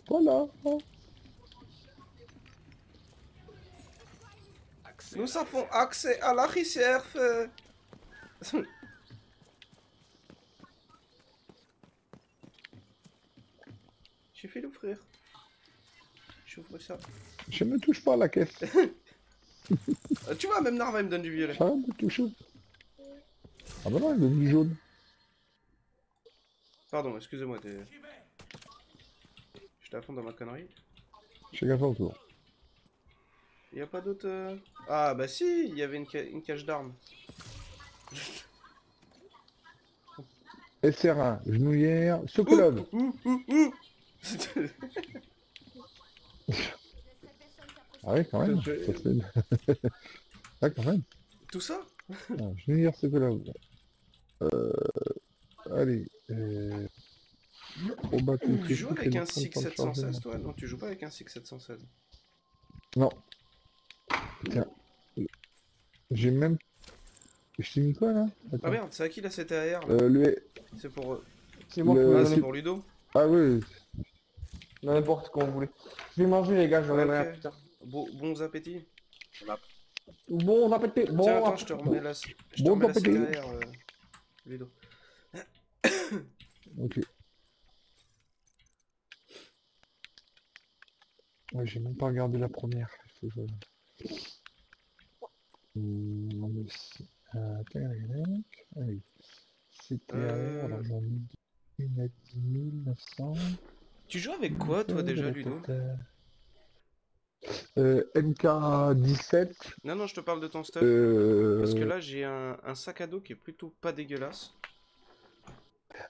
pas là. Nous avons accès à la réserve. J'ai fait l'ouvrir. J'ouvre ça. Je ne touche pas à la caisse. Euh, tu vois, même Narva il me donne du violet. J'arrête de toucher. Ah bah non, il donne du jaune. Pardon, excusez-moi. t'es- J'étais à fond dans ma connerie. Chacun son tour. Y a pas d'autre. euh, Ah bah si, il y avait une, ca- une cache d'armes. SR1, genouillère, Sokolov. Ouh, ouh, ouh. Ah oui, quand même. Je- ça fait- ah, quand même. Tout ça? Ah, genouillère, Sokolov. Euh... Allez. Euh... Tu joues avec un le temps de 6 chargement. 716 toi Non, tu joues pas avec un 6 716. Non. Tiens. J'ai même... Je t'ai mis quoi là? Ah merde, c'est à qui la CTAR là? Euh, le... C'est pour. euh, C'est moi Le- qui Ah, c'est pour Ludo? Ah oui, n'importe quoi vous voulez. Je vais manger les gars, je reviendrai Ok. plus tard. Bon, bons appétits. Bon, péter. Bon, Tiens, attends, je te remets la, je te Bon remets la appétit. CTAR, euh, les dos. ok. Ouais, j'ai même pas regardé la première. Faut que je... mmh, euh, ah, C'était euh... alors j'en ai 1900. Tu joues avec quoi toi déjà Ludo? Euh, MK17. Non, non, je te parle de ton stuff. Euh... Parce que là, j'ai un, un sac à dos qui est plutôt pas dégueulasse.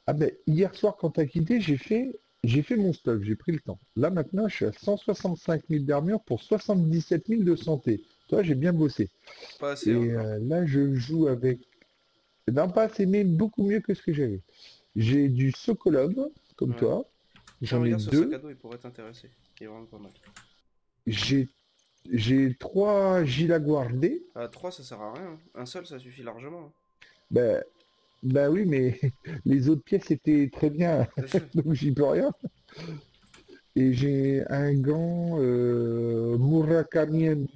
Ah ben hier soir quand t'as quitté, j'ai fait j'ai fait mon stuff, j'ai pris le temps. Là maintenant je suis à 165 000 d'armure pour 77 000 de santé. Toi j'ai bien bossé. Pas assez. Et encore. euh, là je joue avec. Non pas assez mais beaucoup mieux que ce que j'avais. J'ai du Sokolov, comme Ouais. toi. J'en ai ce sac à dos, il pourrait t'intéresser. Il est vraiment pas mal. J'ai j'ai trois Gilaguardé. Ah, 3 ça sert à rien. hein. Un seul ça suffit largement. Ben, ben oui mais les autres pièces étaient très bien. Donc j'y peux rien. Et j'ai un gant euh, Murakami.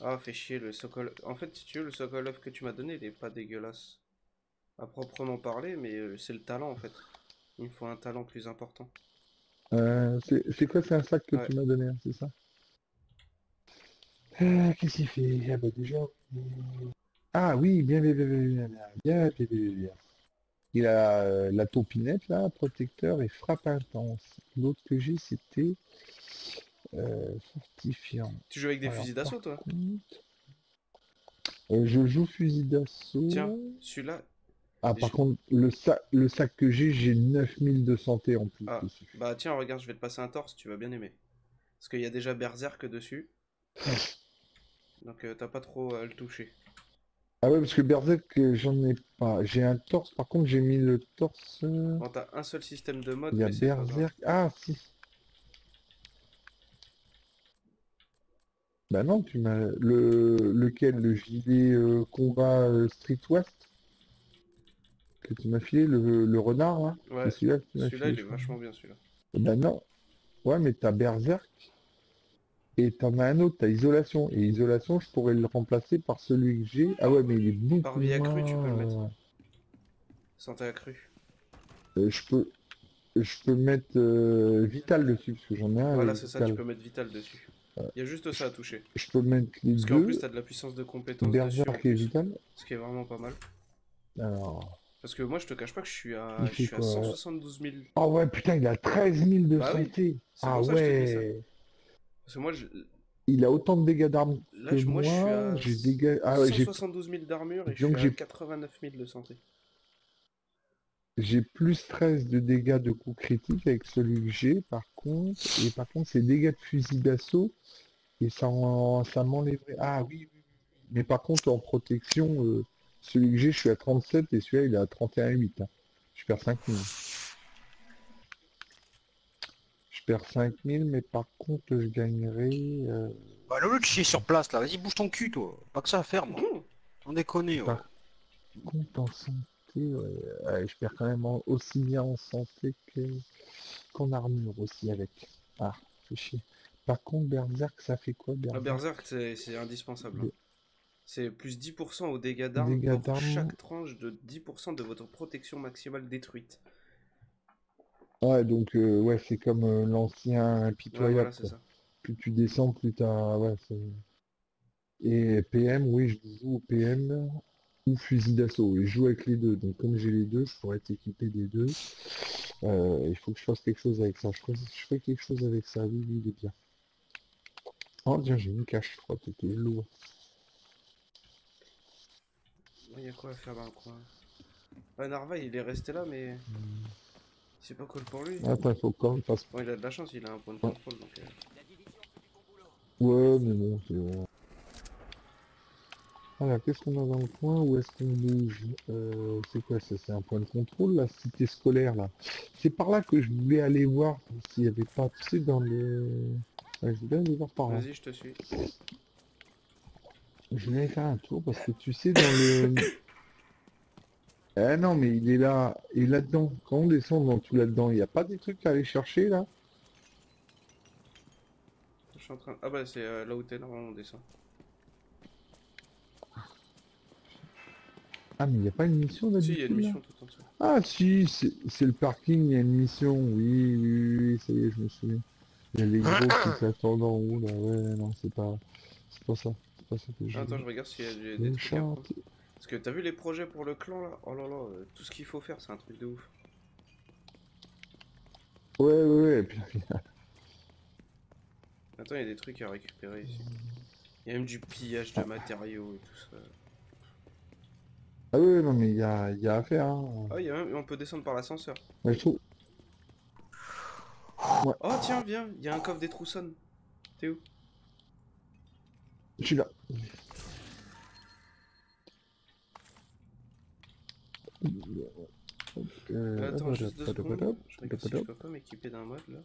Ah, fait chier le Sokol. En fait, si tu veux, le Sokolov que tu m'as donné, il est pas dégueulasse. À proprement parler, mais euh, c'est le talent en fait. Il me faut un talent plus important. Euh, c'est c'est quoi, c'est un sac que Ouais. tu m'as donné, hein, c'est ça? Qu'est-ce qu'il fait Ah bah déjà... Ah oui, bien, bien, bien, bien, bien, bien, bien, Il a la topinette là, protecteur et frappe intense. L'autre que j'ai c'était fortifiant. Tu joues avec des fusils d'assaut toi. Je joue fusil d'assaut. Tiens, celui-là, ah, par contre, le, sac, le sac que j'ai, j'ai 9200 santé en plus. Ah, bah tiens, regarde, je vais te passer un torse, tu vas bien aimer. Parce qu'il y a déjà Berserk dessus. Donc euh, t'as pas trop à le toucher. Ah ouais, parce que Berserk, euh, j'en ai pas. J'ai un torse, par contre, j'ai mis le torse... euh, Quand t'as un seul système de mode, Il y a mais. Berserk... Ah, si. Bah non, tu m'as... Le... Lequel Le gilet euh, combat euh, Street West? Que tu m'as filé, le, le renard, là? Ouais, C'est celui-là filé, il est vachement bien celui-là. Bah non. Ouais, mais t'as Berserk. Et t'en as un autre, t'as Isolation. Et Isolation, je pourrais le remplacer par celui que j'ai. Ah ouais, mais il est beaucoup Par vie accrue, tu peux le mettre. moins- Santé accrue. Euh, je peux... Je peux mettre euh, Vital dessus, parce que j'en ai un Voilà, c'est ça, tu peux mettre Vital dessus. Il y a juste ça à toucher. Je peux mettre les Parce qu'en deux, plus, t'as de la puissance de compétence dessus. et plus, Vital. Ce qui est vraiment pas mal. Alors... Parce que moi, je te cache pas que je suis à, je suis à quoi? 172 000. Oh ouais, putain, il a 13 000 de Bah santé. Ah ouais. Parce que moi, je... Il a autant de dégâts d'armes que je- moi, moi. je suis à J'ai dégâts... Ah ouais, j'ai 172 000 d'armure et je Donc suis à j'ai- 89 000 de santé. j'ai plus 13 de dégâts de coups critiques avec celui que j'ai, par contre. Et par contre, c'est dégâts de fusil d'assaut. Et ça, en- ça m'enlèverait... Ah oui, oui. Mais par contre, en protection, euh, celui que j'ai, je suis à 37 et celui-là, il est à 31,8. hein. Je perds 5000. Je perds 5000, mais par contre, je gagnerai... euh, Bah le lieu de chier sur place là, vas-y bouge ton cul toi. Pas que ça à faire moi. Mmh. On déconne. ouais. Par- compte en santé, ouais. Ouais, je perds quand même en- aussi bien en santé que qu'en armure aussi avec. Fais chier. Par contre, Berserk, ça fait quoi, Ah, Berserk Berserk, c'est c'est indispensable. hein. C'est plus 10% aux dégâts d'armes Dégâts pour d'armes. chaque tranche de 10% de votre protection maximale détruite. Ouais, donc, euh, ouais, c'est comme euh, l'ancien Ouais, voilà, quoi. ça. Plus tu descends, plus t'as... Ouais, c'est... Et PM, oui, je joue au PM ou fusil d'assaut. Et je joue avec les deux. Donc, comme j'ai les deux, je pourrais t'équiper des deux. Euh, il faut que je fasse quelque chose avec ça. Je je ferai quelque chose avec ça. Oui, oui, il est bien. Oh, tiens, j'ai une cache. Je crois que t'étais lourd. Il y a quoi à faire le coin? Ouais, Narva, il est resté là, mais c'est pas cool pour lui. Attends, il faut quand même fasse Bon, il a de la chance, il a un point de contrôle. Donc, euh, Ouais, mais bon, c'est bon. Alors, qu'est-ce qu'on a dans le coin Où est-ce qu'on bouge? Euh, C'est quoi ça? C'est un point de contrôle, la cité scolaire, là. C'est par là que je voulais aller voir s'il n'y avait pas, tu sais, dans le... Ouais, je voulais aller voir par là. Vas-y, je te suis. Je voulais aller faire un tour parce que tu sais, dans le... Eh non, mais il est là. Et là-dedans, quand on descend dans tout là-dedans, il n'y a pas des trucs à aller chercher, là? Je suis en train. Ah bah, c'est euh, là où t'es, normalement, on descend. Ah, mais il n'y a pas une mission Si, il y a d'habitude, une mission tout en dessous. Ah si, c'est le parking, il y a une mission, oui, oui, oui, ça y est, je me souviens. Il y a les gros qui s'attendent en haut là, ouais, non, c'est pas, c'est pas ça, c'est pas ça que je Ah, Attends, je regarde s'il y a des, trucs Parce que t'as vu les projets pour le clan là Oh là là, euh, tout ce qu'il faut faire, c'est un truc de ouf. Ouais, ouais, ouais, et puis, Attends, il y a des trucs à récupérer ici. Il y a même du pillage de matériaux et tout ça. ah ouais, non, mais il y a, y a à faire, hein. Ah, y a même... on peut descendre par l'ascenseur. Ouais, je trouve, Oh, tiens, viens, il y a un coffre des Troussonnes. T'es où? Je suis là. Euh, Attends, juste deux secondes. Je regarde si je peux pas m'équiper d'un mode là.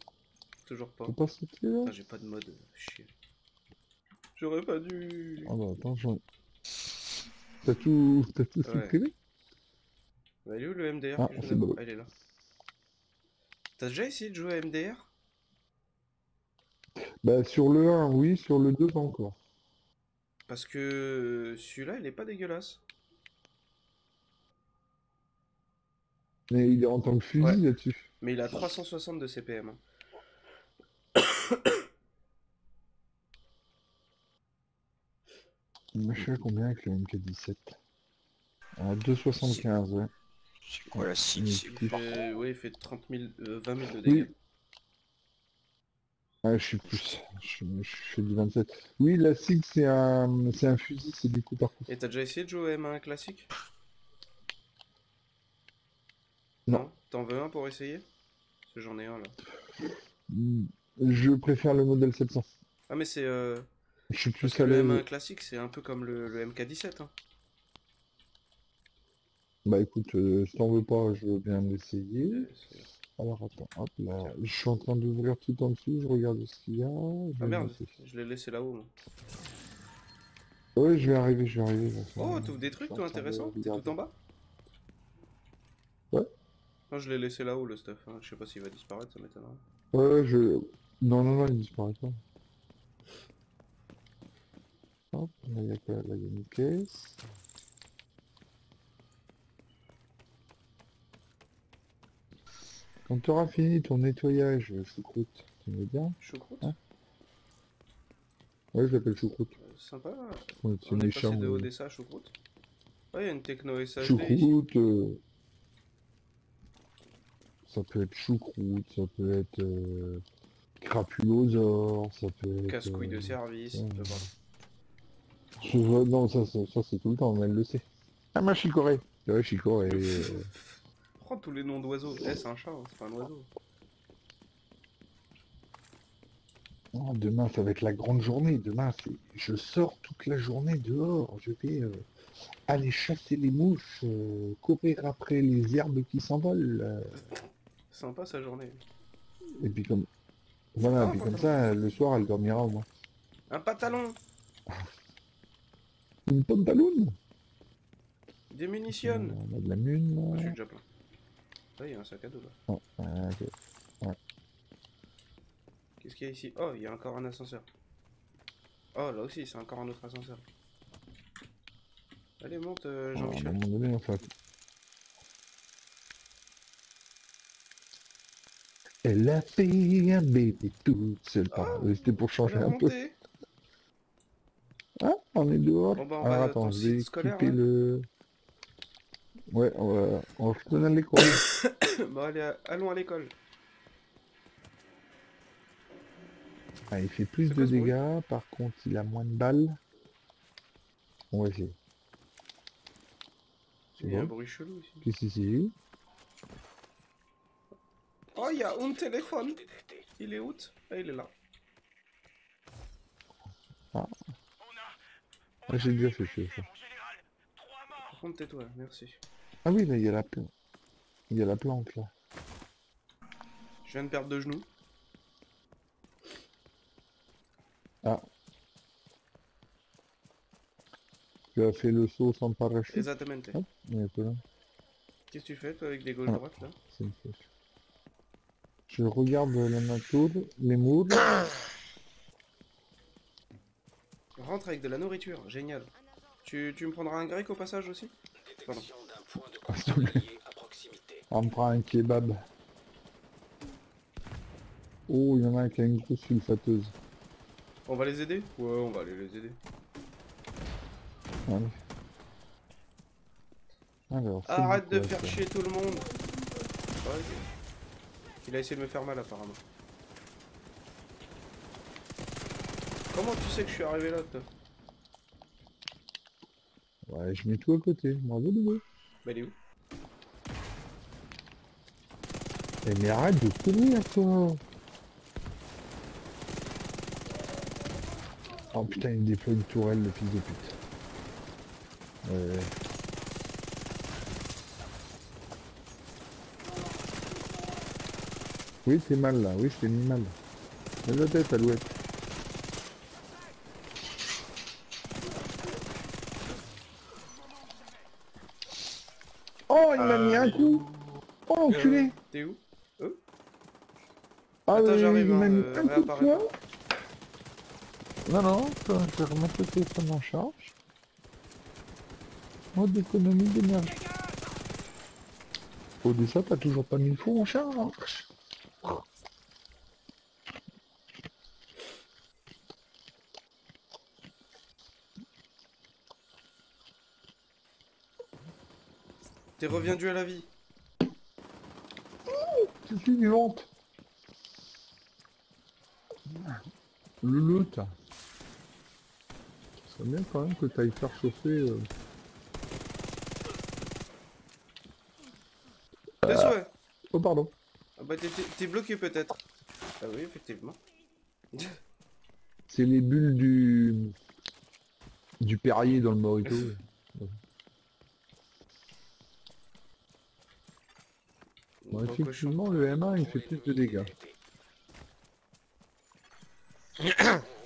Toujours pas. Pas là Ah, j'ai pas de mode, chier. J'aurais pas dû. Ah bah attends, j'en... T'as tout, t'as tout supprimé Bah, il est où le MDR Ah, que je bon. Il est là. T'as déjà essayé de jouer à MDR Bah sur le 1, oui, sur le 2, pas encore. Parce que euh, celui-là, il est pas dégueulasse. Mais il est en tant que fusil Ouais. là-dessus. Mais il a 360 de CPM. hein. Moi, je sais combien avec le MK17 À 2,75, ouais. C'est quoi la cible Mais C'est du coup, Il fait... Ouais, il fait 30 000, euh, 20 000 de Oui. dégâts. Ah, je suis plus. Je, je fais du 27. Oui, la SIG, c'est un, c'est un fusil, c'est du coup par coup. Et t'as déjà essayé de jouer au M1 classique? Non. T'en veux un pour essayer? Parce que j'en ai un là. Je préfère le modèle 700. Ah mais c'est... Euh... Je suis plus à le. M1 classique c'est un peu comme le, le MK17. Hein. Bah écoute, euh, si t'en veux pas, je veux bien l'essayer. Alors attends, hop là. Je suis en train d'ouvrir tout en dessous, je regarde ce qu'il y a. je Ah merde, je l'ai laissé là-haut. Ouais, je vais arriver, je vais arriver. Oh, t'ouvres des trucs toi intéressants T'es tout en bas Ouais. Non, je l'ai laissé là-haut le stuff. hein. Je sais pas s'il va disparaître, ça m'étonnerait. Ouais, ouais, je... Non, non, non, il disparaît pas. Hop, là, il y a quoi Là, il y a une caisse. Quand tu auras fini ton nettoyage, choucroute, tu veux bien Choucroute? Hein? Ouais, je l'appelle choucroute. Euh, Sympa. Ouais, On est méchant. passé de à Choucroute? Ouais, il y a une techno SHD. Choucroute, euh, ça peut être choucroute, ça peut être euh, crapulosaure, ça peut être... Casse-couille de euh, service. ouais. pardon. Je vois, non, ça, ça, ça, c'est tout le temps, mais elle le sait. Ah, ma chicorée Ouais, chicorée. euh, Prends tous les noms d'oiseaux. Eh, c'est un chat, hein, c'est pas un oiseau. oh, demain, ça va être la grande journée. Demain, c'est... je sors toute la journée dehors. Je vais euh, aller chasser les mouches, euh, courir après les herbes qui s'envolent. euh, Sympa sa journée. et puis comme... Voilà, Ah, puis comme ça, le soir, elle dormira au moins. Un pantalon Une pantaloune Des munitions On a de la mune. Ah, Je suis là. déjà plein. Là, il y a un sac à dos là. Oh, ouais, ok. Ouais. Qu'est-ce qu'il y a ici? Oh, il y a encore un ascenseur. Oh, là aussi, c'est encore un autre ascenseur. Allez, monte, euh, un Jean-Michel donné, enfin... Elle a fait un bébé toute seule. Ah, C'était pour changer un peu. Ah, on est dehors. Bon, bah, on attends, je vais scolaire, couper là. le... Ouais, on va... On retourne à l'école. bon, allez, à- allons à l'école. Ah, il fait plus de dégâts, par contre il a moins de balles. On va essayer. C'est Il y a un bruit chelou ici. Qu'est-ce que c'est il y a un téléphone. Il est où Ah, il est là. Ah, j'ai déjà fait ça. Par contre, tais-toi, merci. Ah oui, là il y a la plante. Il y a la plante là. Je viens de perdre deux genoux. Tu as fait le saut sans parachute? Exactement. Qu'est-ce que tu fais, toi, avec des gauches Ah. droites, là? C'est une flèche. Je regarde la nature, les murs. Rentre avec de la nourriture, génial. Tu, tu me prendras un grec au passage aussi? Pardon. Ah. On me prend un kebab. Oh, il y en a un qui a une grosse sulfateuse. On va les aider? Ouais, on va aller les aider. Allez. Alors, Arrête de faire chier tout le monde Ouais. Il a essayé de me faire mal apparemment. Comment tu sais que je suis arrivé là, toi Ouais, je mets tout à côté. Bravo, Louis. Bah il est où Eh, mais arrête de courir, toi Oh putain, il déploie une tourelle, le fils de pute. Ouais. Oui, c'est mal, là. Oui, je t'ai mis mal. La tête, Alouette. Oh, il m'a mis un coup Oh, enculé T'es où Ah Attends, j'arrive, il hein, m'a mis euh, un coup de poing. Non, non, je vais remettre le téléphone en charge. Mode d'économie d'énergie. Odessa, t'as toujours pas mis le four en charge T'es reviendu à la vie Je suis vivante. Le loot. Ce serait bien quand même que t'ailles faire chauffer... euh, souhaits Oh pardon. Ah bah t'es bloqué peut-être. Ah oui, effectivement. C'est les bulles du... du Perrier dans le Morito. Bon, effectivement, le M1 il fait plus de dégâts.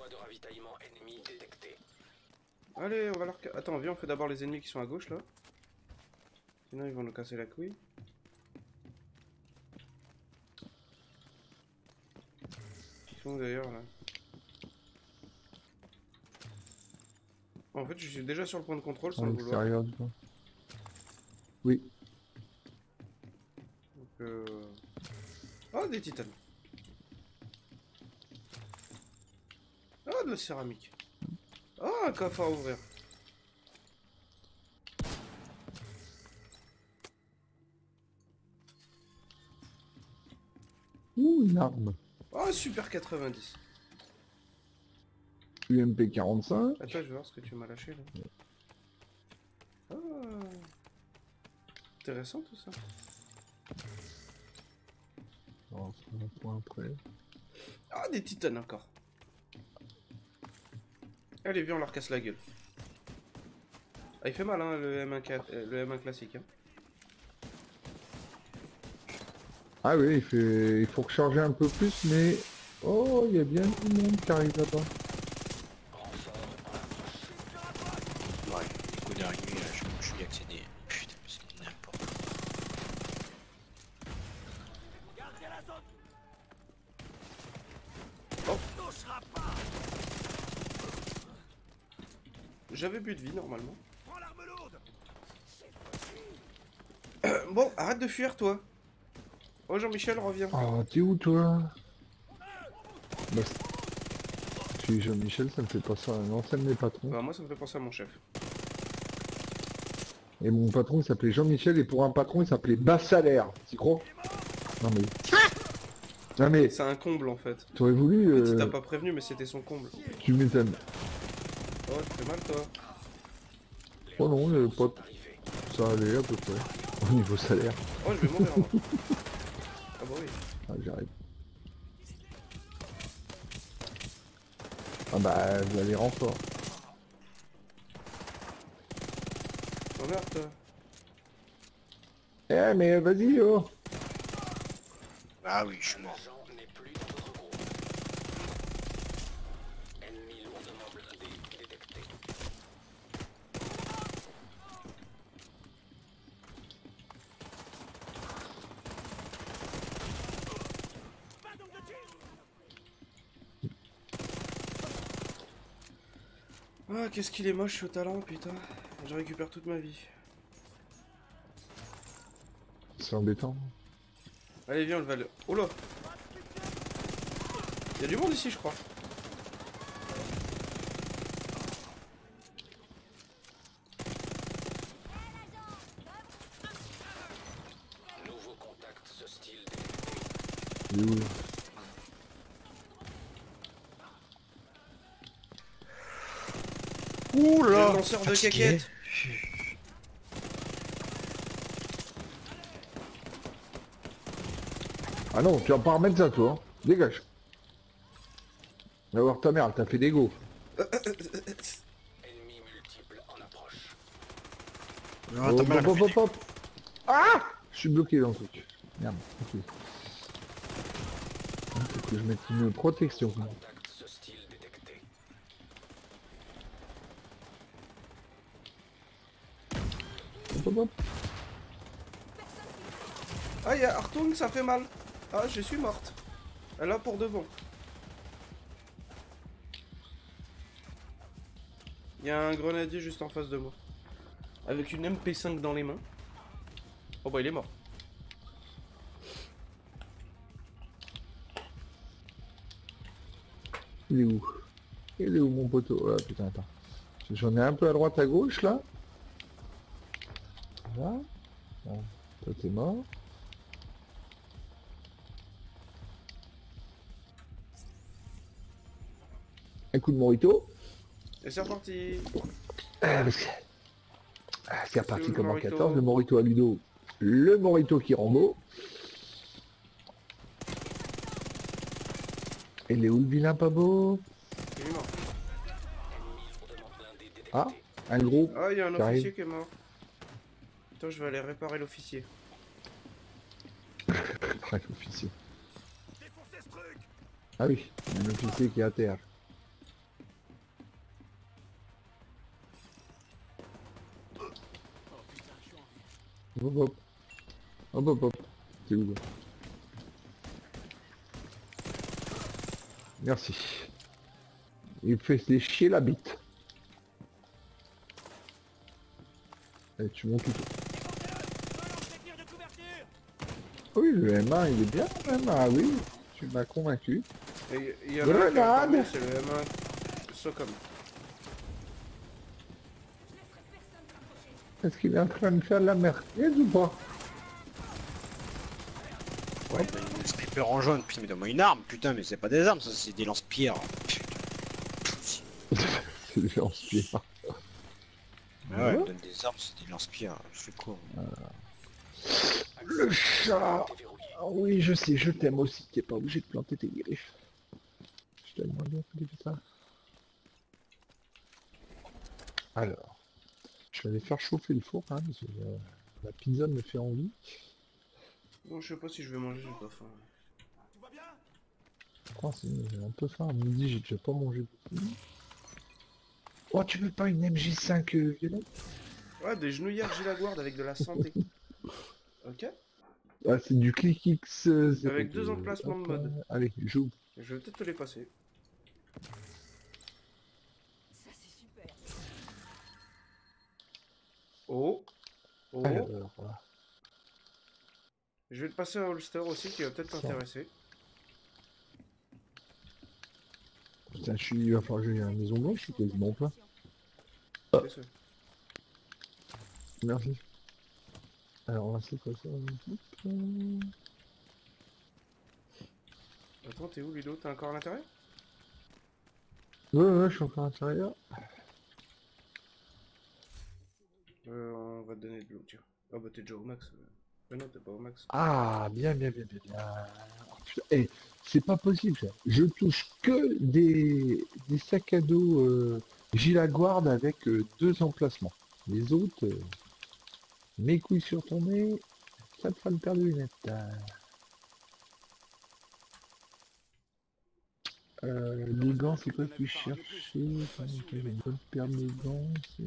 Allez, on va leur... Attends, viens, on fait d'abord les ennemis qui sont à gauche, là. Sinon, ils vont nous casser la couille. Ils sont d'ailleurs, là? En fait, je suis déjà sur le point de contrôle sans le vouloir. Oui. Des titanes. Ah, de la céramique. Ah, un coffre à ouvrir. Ouh, une arme. Oh, super 90. UMP 45. Attends, je vais voir ce que tu m'as lâché, là. Ah. Intéressant, tout ça. Un point après. Ah, des titanes encore. Allez, viens, on leur casse la gueule. Ah, il fait mal, hein, le M1, 4, euh, le M1 classique. Hein. Ah oui, il, fait... il faut recharger un peu plus, mais... Oh, il y a bien du monde qui arrive là-bas. Ouais, les coups d'arrivée, là, je, je suis accédé. Putain, mais c'est n'importe quoi. J'avais bu de vie normalement. Euh, bon, arrête de fuir toi. Oh Jean-Michel, reviens. Oh, t'es où toi bah, Je suis Jean-Michel, ça me fait pas ça. Un ancien de mes patrons. Bah moi ça me fait penser à mon chef. Et mon patron il s'appelait Jean-Michel et pour un patron il s'appelait Bassalaire. Tu crois Non mais. Non mais, C'est un comble en fait. t'aurais voulu. Tu euh, t'as pas prévenu mais c'était son comble. Tu m'étonnes. Oh, tu fais mal toi. Oh non, pas. Ça allait à peu près. Au niveau salaire. Oh, je vais mourir moi. Ah bah oui. Ah, j'arrive. Ah bah, vous allez renfort. T'emmerdes toi. Eh mais vas-y oh Ah oui, je suis mort. Ah, qu'est-ce qu'il est moche ce talent, putain. Je récupère toute ma vie. C'est embêtant. Allez, viens, on le va le. Oh là Y'a du monde ici, je crois. Là fatigué. Ah non, tu vas pas remettre ça toi. hein. Dégage. Va voir ta mère, elle t'a fait des go. Ah, Hop, ta mère, elle hop, fait hop, hop. Ah Je suis bloqué dans le truc. Merde, ok. Il faut que je mette une protection. Hop, hop, hop. Ah, y'a Artung, ça fait mal. Ah, je suis morte. Elle a pour de bon. Y'a un grenadier juste en face de moi. Avec une MP5 dans les mains. Oh bah il est mort. Il est où? Il est où mon poteau? Ah putain, attends. J'en ai un peu à droite à gauche là. Voilà. Bon, toi t'es mort. Un coup de morito. Et c'est reparti. Ah, Ah, c'est reparti comme en Morito 14, le morito à Ludo. Le morito qui Rambo. Et il est où le vilain pas beau Il est mort. Ah, un gros. Ah, y'a un Qui arrive. officier qui est mort. Attends, je vais aller réparer l'officier. Ah, l'officier. Ah oui, un officier qui est à terre. Hop hop. Hop hop hop. C'est où Merci. Il fait se chier la bite. Et tu montes tout. Oui, le M1, il est bien, le M1, oui. Tu m'as convaincu. Et il y a Grenade. c'est le M1 Socom. Est-ce qu'il est en train de faire de la merguez ou pas? Ouais, il a une sniper en jaune, putain mais donne-moi une arme, putain mais c'est pas des armes, ça c'est des lance-pierres. Putain. C'est le lance-pierre. Ah ouais, il me donne des armes, c'est des lance-pierres, je fais quoi Le chat Ah Oui, je sais, je t'aime aussi. T'es pas obligé de planter tes griffes. Je t'aime moins bien fais ça. Alors, je vais aller faire chauffer le four quand même, parce que euh, la pizza me fait envie. Bon, je sais pas si je vais manger, j'ai pas faim. Oh, c'est j'ai un peu faim. À midi, j'ai déjà pas mangé beaucoup. Oh, tu veux pas une MJ5 euh, violette? Ouais, des genouillères Gilaguard avec de la santé. ok Ah, c'est du click X. Avec deux emplacements de mode. Allez, joue. Je vais peut-être te les passer. Ça c'est super. Oh Oh Alors, voilà. Je vais te passer un holster aussi qui va peut-être t'intéresser. Putain, je suis, il va falloir que j'aille à la Maison Blanche, je suis quasiment plein. Merci. Alors ça Hop, euh, Attends, t'es où Ludo? T'es encore à l'intérieur? Ouais, ouais, je suis encore à l'intérieur. euh, On va te donner de l'eau, tiens. Ah bah t'es déjà au max. euh. Mais non, t'es pas au max. Ah, bien, bien, bien, bien, bien. Oh, putain, eh, c'est pas possible ça. Je touche que des, des sacs à dos euh, Gilaguard avec euh, deux emplacements. Les autres, euh, mes couilles sur ton nez, ça te fera une paire de lunettes. Euh, les gants, c'est quoi que tu cherches Une bonne paire de gants, c'est...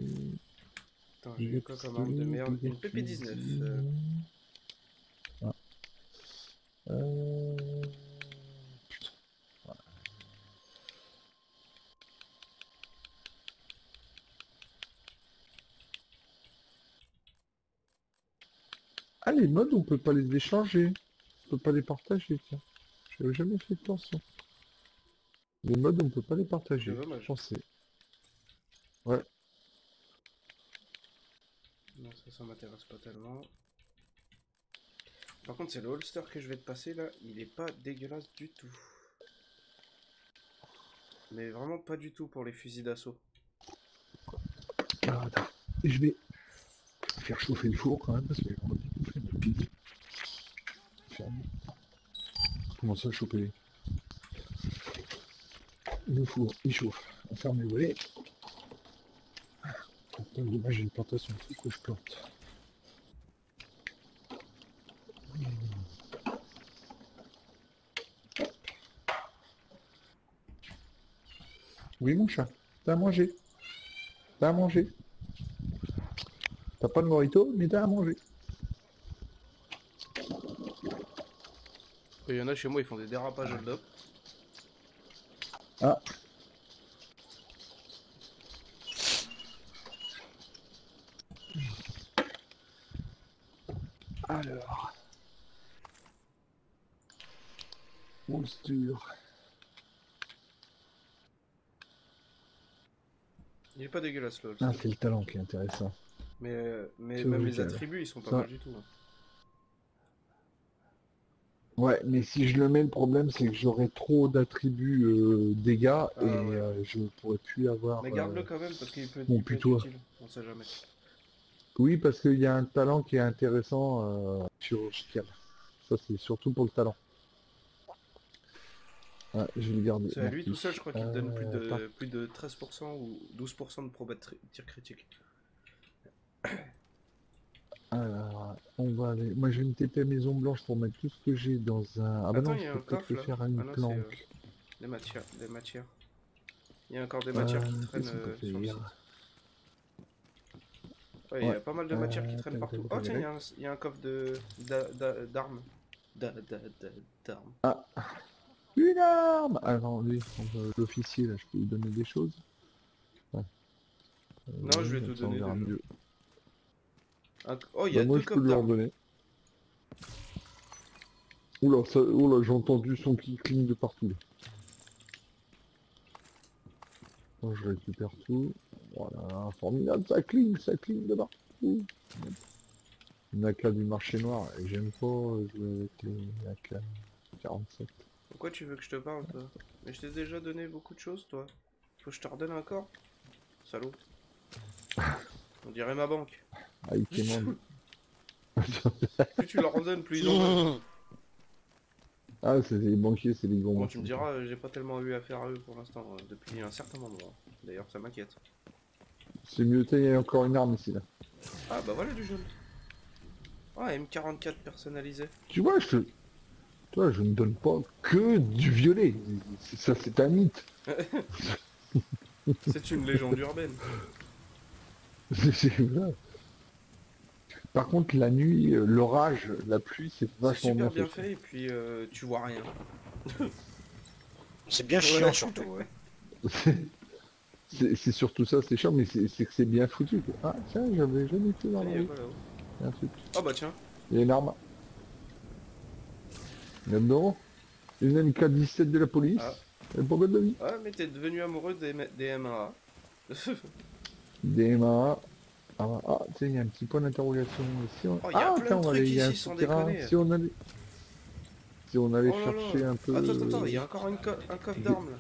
Attends, j'ai eu quoi comme arme de merde Une PP19. euh. Ah. Euh... Ah les modes on peut pas les échanger. On peut pas les partager tiens. J'avais jamais fait attention. Les modes on peut pas les partager. C'est pensais. Non, ça, ça m'intéresse pas tellement. Par contre, c'est le holster que je vais te passer là, il est pas dégueulasse du tout. Mais vraiment pas du tout pour les fusils d'assaut. Attends. Je vais faire chauffer le four quand même parce que Comment ça chauffer Le four, il chauffe. On ferme les volets. Putain, dommage, j'ai une plantation, il faut que je plante. Oui mon chat, t'as à manger. T'as à manger. T'as pas de morito, mais t'as à manger. Il y en a chez moi, ils font des dérapages hold up. Ah. Alors. Monsture. Il est pas dégueulasse le holster. Ah, c'est le talent qui est intéressant. Mais, mais même les attributs, ils sont pas mal du tout. hein. Ouais, mais si je le mets, le problème, c'est que j'aurai trop d'attributs euh, dégâts Ah, et ouais. euh, je pourrais plus avoir. Mais euh, garde-le quand même parce qu'il peut, mon il peut être utile. On sait jamais. Oui, parce qu'il y a un talent qui est intéressant euh, chirurgical. Ça, c'est surtout pour le talent. Ah, je vais le garder. C'est à lui tout seul, je crois qu'il donne plus Euh, de, plus de 13% ou 12% de probabilité de tir critique. Alors, on va aller. Moi, me taper à Maison Blanche pour mettre tout ce que j'ai dans un. Ah bah Attends, non, je peux peut-être le faire à une Ah non, planque. Des matières, des matières. Il y a encore des matières qui Euh, traînent euh, sur le site. Ouais, il y a pas mal de matières qui Euh, traînent partout. Oh tiens, il y, a un- il y a un coffre de d'a- d'a- d'armes. D'a- d'a- d'a- D'armes. Une arme Ah non, lui, l'officier, là, je peux lui donner des choses. Ouais. Euh, Non, je vais tout donner. Un- Oh, il y a Bah, moi, deux je peux coffres lui en d'armes. donner. Oula, ça, oula, j'ai entendu son qui cligne de partout. Bon, je récupère tout. Voilà, formidable, ça cligne, ça cligne de partout. Une AK du marché noir, et j'aime pas jouer avec les AK 47. Pourquoi tu veux que je te parle, toi Mais je t'ai déjà donné beaucoup de choses, toi. Faut que je te redonne encore Salaud. On dirait ma banque. Ah, il. Plus tu leur redonnes, plus ils en donnent. ah, c'est les banquiers, c'est les gros Bon, tu me diras, j'ai pas tellement eu affaire à eux pour l'instant, euh, depuis un certain moment. hein. D'ailleurs, ça m'inquiète. C'est mieux, il y a encore une arme ici, là. Ah, bah voilà du jaune. Ah, M44 personnalisé. Tu vois, je te... Toi, je ne donne pas que du violet. Ça, c'est un mythe. C'est une légende urbaine. C'est vrai. Par contre, la nuit, euh, l'orage, la pluie, c'est C'est vachement super bien bien fait, et puis euh, tu vois rien. C'est bien chiant surtout, ouais. fait. C'est surtout ça, c'est chiant, mais c'est que c'est bien foutu. quoi. Ah tiens, j'avais jamais été dans la rue. Ah bah tiens. Il y a une arme. Là-dedans, une MK17 de la police. Ah. Et pour de la vie. Ah mais t'es devenu amoureux des, M- des MA. Ah, ah, tu sais, il y a un petit point d'interrogation ici. on- Oh, ah, tiens, on il y a un déconner. Si on allait, si on allait Oh chercher un peu. Attends, attends, attends, euh, il y a encore une co- un coffre d'armes là.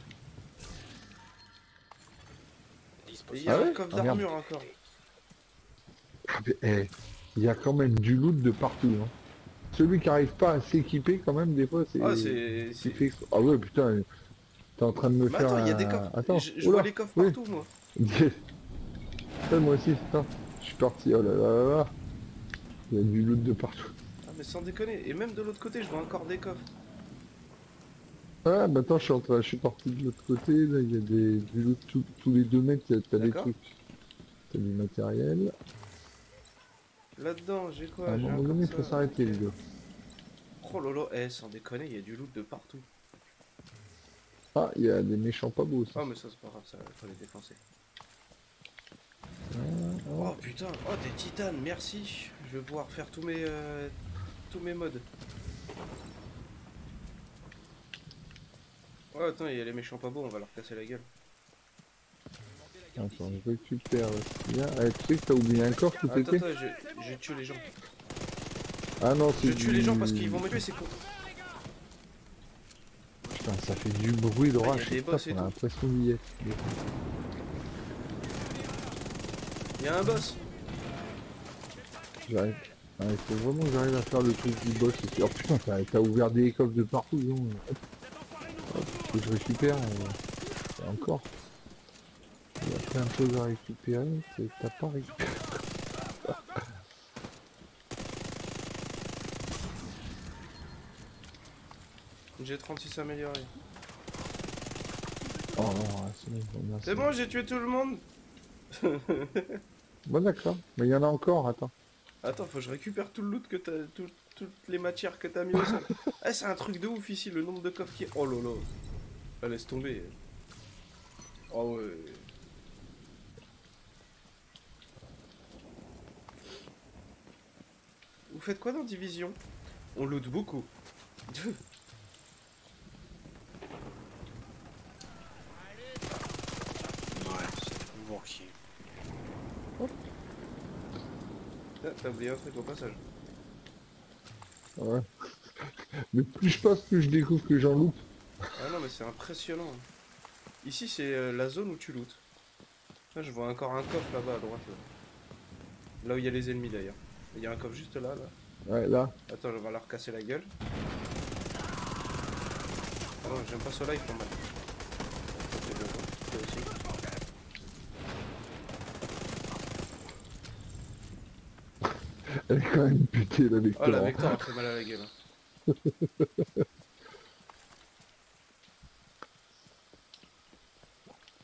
Il y Ah a un ouais coffre Ah, d'armure encore. Ah, mais, eh, il y a quand même du loot de partout. Hein. Celui qui arrive pas à s'équiper, quand même, des fois, c'est. Ah c'est... fait Ah ouais, putain. T'es en train de me Mais faire. attends, il y a un- des coffres. Attends, je vois les coffres oui. partout moi. Moi aussi, putain. Parti. Oh là là là là. Il y a du loot de partout. Ah mais sans déconner. Et même de l'autre côté, je vois encore des coffres. Ah, bah attends, je suis, en train- je suis parti de l'autre côté. Là, il y a des, du loot tout- tous les deux mètres. T'as des trucs. T'as du matériel. Là-dedans, j'ai quoi? À un moment donné, ça. faut s'arrêter, les gars. Oh lolo, eh, sans déconner, il y a du loot de partout. Ah, il y a des méchants pas beaux aussi. Oh mais ça c'est pas grave, ça faut les défoncer. Oh putain, oh des titanes, merci. Je vais pouvoir faire tous mes euh, tous mes modes. Oh attends, il y a les méchants pas beaux, on va leur casser la gueule. Attends, je récupère ce qu'il y a. Ah, tu sais que t'as oublié un corps tout Attends, attends, je, je tue les gens. Ah non, c'est Je tue les gens parce du- qu'ils vont me tuer, c'est con. Putain, ça fait du bruit Ah, boss ça, et on a l'impression d'y être. Il y a un boss. J'arrive. Ah, il faut vraiment que j'arrive à faire le truc du boss ici. Oh putain, t'as ouvert des coffres de partout, non Hop. Faut que je récupère. euh, et encore. Il y a plein de choses à récupérer. T'as pas récupéré. J'ai 36 amélioré. Oh non, c'est bon, j'ai tué tout le monde. Bon d'accord, mais il y en a encore, attends. Attends, faut que je récupère tout le loot que t'as. tout- toutes les matières que t'as mis au sol. Ah, c'est un truc de ouf ici, le nombre de coffres qui. Oh lolo. Ah, laisse tomber. Oh ouais. Vous faites quoi dans Division? On loot beaucoup. Ouais, c'est. Ah, T'as oublié un truc au passage. Ouais. Mais plus je passe, plus je découvre que j'en loupe. Ah non, mais c'est impressionnant. Ici, c'est euh, la zone où tu lootes. Là, je vois encore un coffre là-bas à droite. Là, Là où il y a les ennemis d'ailleurs. Il y a un coffre juste là, là. Ouais, là. Attends, je vais leur casser la gueule. Ah non, j'aime pas ceux-là, ils font mal. Ok, d'accord. Toi aussi. Elle est quand même putée la Vector. Oh, la Vector a fait mal à la gueule. hein.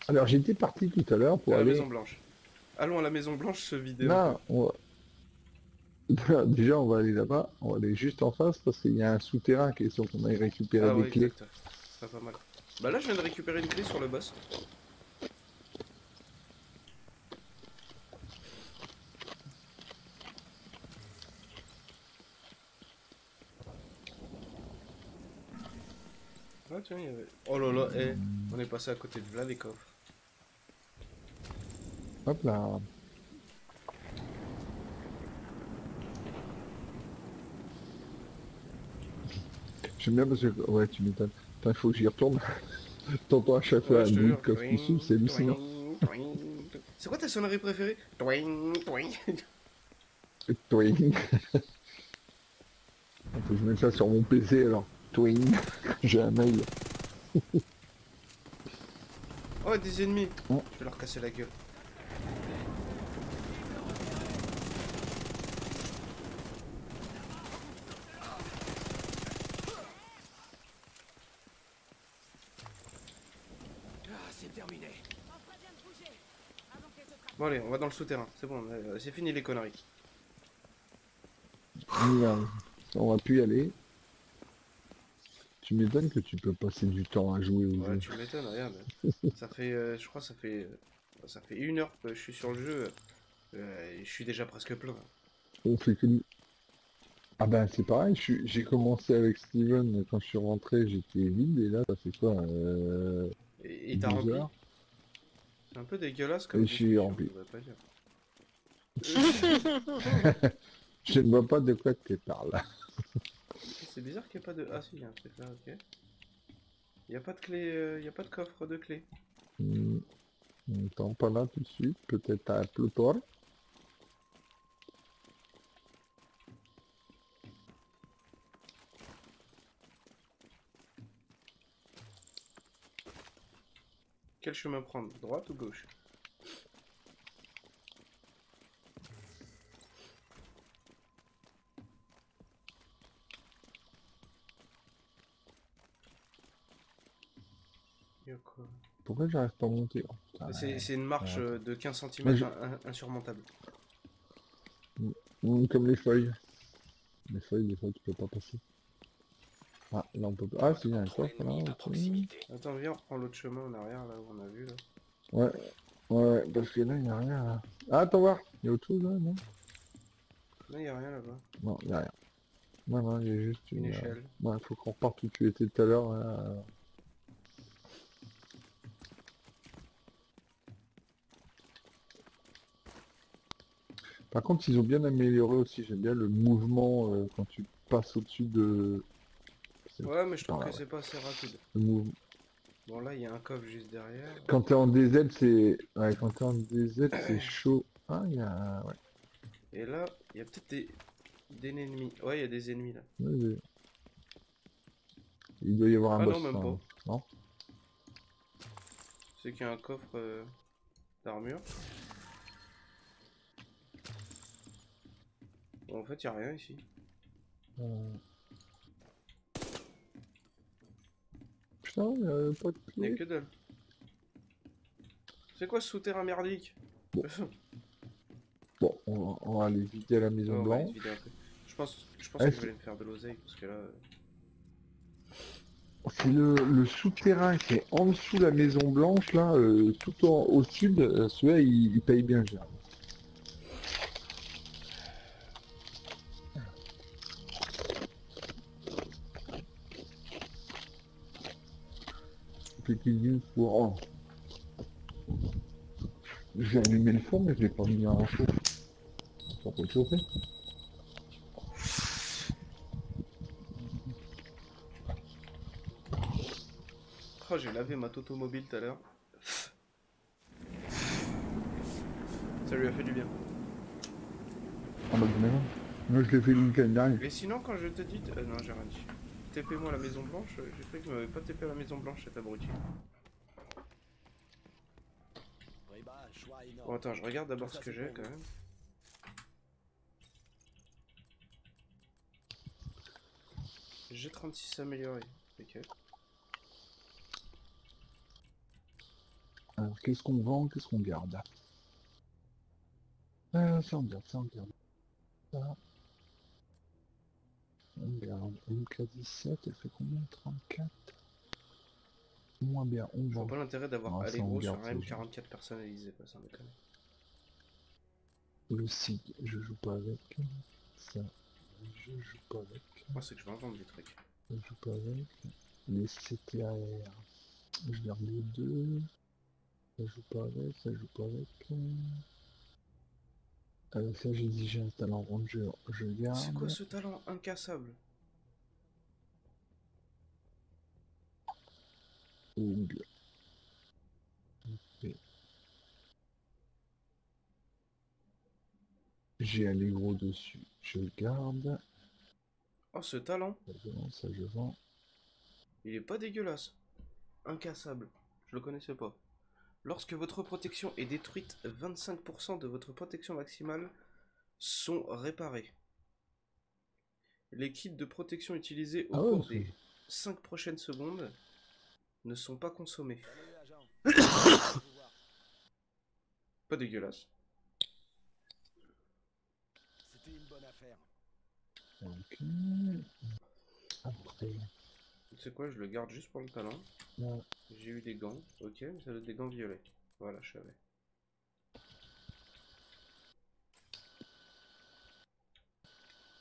Alors j'étais parti tout à l'heure pour À la aller. Maison Blanche. Allons à la Maison Blanche. Non, on va- Déjà on va aller là-bas, on va aller juste en face parce qu'il y a un souterrain qui est sûr qu'on aille récupérer Ah des ouais, clés. exact. Ça pas mal. Bah là, je viens de récupérer une clé sur le boss. Tiens, il y avait... Oh là là, eh, on est passé à côté de Vladikov. Hop là. J'aime bien parce que ouais tu m'étonnes. Putain, il faut que j'y retourne. T'entends à chaque fois Ouais, un bruit de coffre qui s'ouvre, c'est hallucinant. C'est quoi ta sonnerie préférée? Toing, toing. Twing. Faut que je mette ça sur mon PC alors. J'ai un mail. Oh, des ennemis Oh. Je vais leur casser la gueule. Bon allez, on va dans le souterrain, c'est bon, euh, c'est fini les conneries. On va plus y aller. Tu m'étonnes que tu peux passer du temps à jouer au Ouais, jeu. tu m'étonnes, regarde. ça fait, euh, je crois, que ça fait, euh, ça fait une heure que je suis sur le jeu. euh, et je suis déjà presque plein. On fait que... Ah ben c'est pareil, je suis- j'ai commencé avec Steven, quand je suis rentré j'étais vide et là ça fait quoi euh... Et t'as 12 rempli. C'est un peu dégueulasse comme Et je suis rempli. Je ne vois pas de quoi tu parles. C'est bizarre qu'il n'y ait pas de. Ah si, il y a un truc là, ok. Il n'y a pas de clé, euh, il y a pas de coffre de clé. Hmm. Attends, pas là tout de suite, peut-être à Plutor. Quel chemin prendre Droite ou gauche Il y a quoi Pourquoi j'arrive pas à monter oh, putain, C'est c'est une marche ouais. euh, de 15 cm je- insurmontable. hmm, Comme les feuilles. Les feuilles, des fois tu peux pas passer. Ah, là on peut pas. Ah coffre là. ok. Attends, viens, on reprend l'autre chemin en arrière là où on a vu là. Ouais, ouais, parce que là il y a rien là. Ah, attends voir, il y a autre chose là, non? Là, il n'y a rien là-bas. Non, il a rien. Non, non, il y a juste Une une. euh, échelle. Ouais, faut qu'on reparte où tu étais tout à l'heure. là. Par contre, ils ont bien amélioré aussi. J'aime bien le mouvement euh, quand tu passes au-dessus de. Ouais, mais je trouve Ah, que ouais. c'est pas assez rapide. le mouv- Bon, là, il y a un coffre juste derrière. Quand t'es en DZ, c'est. Ouais, quand t'es en DZ, c'est chaud. Ah, il y a. Ouais. Et là, il y a peut-être des... des ennemis. Ouais, il y a des ennemis là. Il doit y avoir un Ah non, même hein. pas. Non C'est qu'il y a un coffre euh, d'armure. Bon, en fait, il y a rien ici. Euh. Putain, il y a pas de que dalle. C'est quoi ce souterrain merdique Bon, on va, on va aller vider la maison blanche. Je pense, je pense Ah, que je vais aller me faire de l'oseille parce que là. euh, C'est le, le souterrain qui est en dessous la maison blanche, là, euh, tout en- au sud. euh, Celui-là, il, il paye bien cher. Pour... oh. J'ai allumé le four, mais je l'ai pas mis en chaud. Ça peut chauffer. Oh, j'ai lavé ma automobile tout à l'heure. Ça lui a fait du bien. En mode maison. Moi, je l'ai fait le week-end dernier. Mais sinon, quand je te dis. euh, non, j'ai rien dit. TP-moi la maison blanche, euh, j'ai cru que tu m'avais pas TP la maison blanche, cet abruti. Bon, attends, je regarde d'abord ce que j'ai quand même. J'ai 36 amélioré. Ok. Alors, qu'est-ce qu'on vend, qu'est-ce qu'on garde? Euh, Ça, on garde, ça, on garde. On garde MK17, elle fait combien? 34 Moins bien, on Je vois pas l'intérêt d'avoir ça, Allegro sur un ça, M44 personnalisé, quoi, ça déconne. Le SIG, je joue pas avec. Ça, je joue pas avec. Moi, c'est que je vais en vendre des trucs. Je joue pas avec. Les CTAR, je garde les deux. Ça joue pas avec, ça joue pas avec. Euh, ça j'ai dit j'ai installé en ranger, je garde. C'est quoi ce talent incassable? Oug. Ok. J'ai Allegro dessus, je garde. Oh, ce talent, ça je vends. il est pas dégueulasse. Incassable. Je le connaissais pas. Lorsque votre protection est détruite, 25% de votre protection maximale sont réparés. Les kits de protection utilisés au Ah cours des 5 prochaines secondes ne sont pas consommés. Pas dégueulasse. C'était une bonne affaire. Ok. Après. Tu sais quoi, je le garde juste pour le talent. Ouais. J'ai eu des gants, ok, mais ça doit être des gants violets. Voilà, je savais.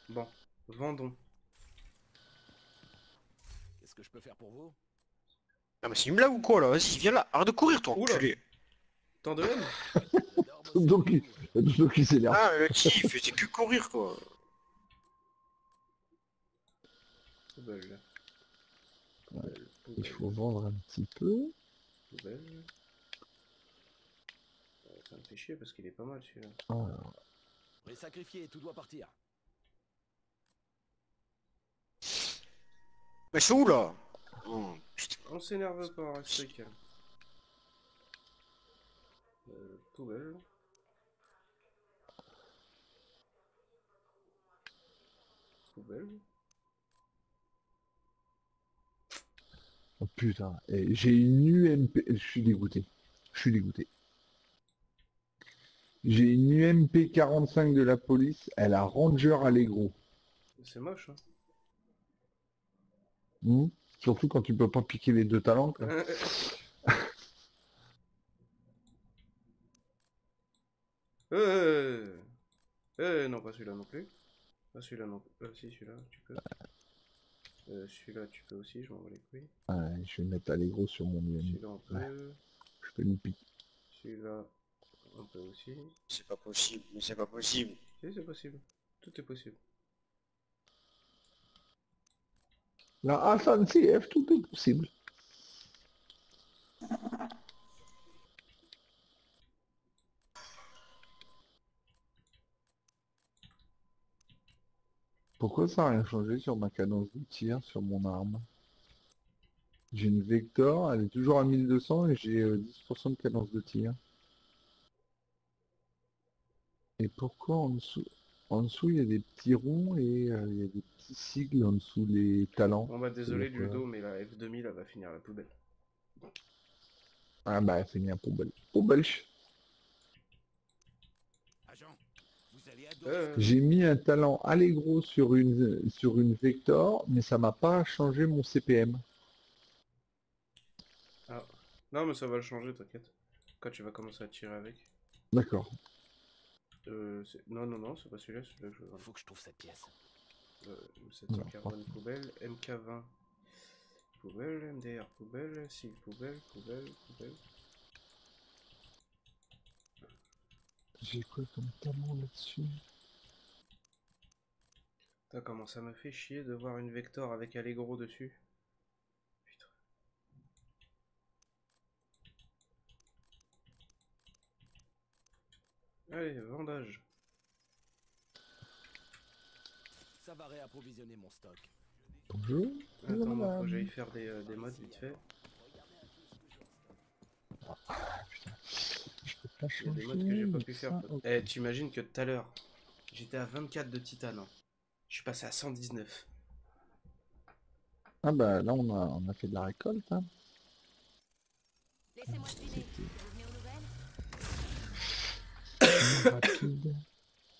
Bon, vendons. Qu'est-ce que je peux faire pour vous? Ah mais c'est une blague ou quoi là? Vas-y, viens là, arrête de courir toi, Oula. enculé. Tant de haine Donc, il s'énerve. Ah le fait que courir quoi. Il faut vendre un petit peu. poubelle. Ça me fait chier parce qu'il est pas mal celui-là. Alors, Les sacrifiés, tout doit partir. Mais c'est où là? Oh. On s'énerve pas, reste calme. Euh, poubelle. Poubelle. Oh putain, Et j'ai une UMP. Je suis dégoûté. Je suis dégoûté. J'ai une UMP 45 de la police. Elle a Ranger Allegro. C'est moche, hein. Hmm Surtout quand tu peux pas piquer les deux talents. quoi. Euh, euh, non, pas celui-là non plus. Pas celui-là non plus. Euh, si, celui-là, tu peux. Euh, celui-là, tu peux aussi, je m'en bats les couilles. Ouais, je vais mettre Allegro sur mon UMP. Celui-là, on peut. Je peux lui piquer. Celui-là, on peut aussi. C'est pas possible, mais c'est pas possible. Si, c'est possible. Tout est possible. La Hassan CF, tout est possible. Pourquoi ça n'a rien changé sur ma cadence de tir, sur mon arme? J'ai une Vector, elle est toujours à 1200 et j'ai euh, 10% de cadence de tir. Et pourquoi en dessous En dessous, il y a des petits ronds et euh, il y a des petits sigles en dessous les talents? Bon bah désolé dire quoi Ludo, mais la F2000 elle va finir à la poubelle. Ah bah c'est bien poubelle. Poubelle. Agent, vous allez adorer. Euh, J'ai mis un talent Allegro sur une sur une Vector, mais ça m'a pas changé mon CPM. ah. Non mais ça va le changer, t'inquiète. Quand tu vas commencer à tirer avec. D'accord. Euh, non non non, c'est pas celui-là, celui-là que je veux. Faut que je trouve cette pièce. Euh, Non, M700 carbone poubelle, MK20 poubelle, MDR poubelle, SIG poubelle, poubelle, poubelle. J'ai quoi comme talent là-dessus Putain, comment ça me fait chier de voir une Vector avec Allegro dessus. Putain. Allez, vendage. Ça va réapprovisionner mon stock. Bonjour. Attends, moi, faut que j'aille faire des, euh, des modes vite fait. Je peux pas Il y a des changer. modes que j'ai pas mais pu faire. ça, ok. Eh, t'imagines que tout à l'heure, j'étais à 24 de titane. hein. Je suis passé à 119. Ah bah là on a on a fait de la récolte. Hein. Laissez-moi. Vous venez aux nouvelles Rapide.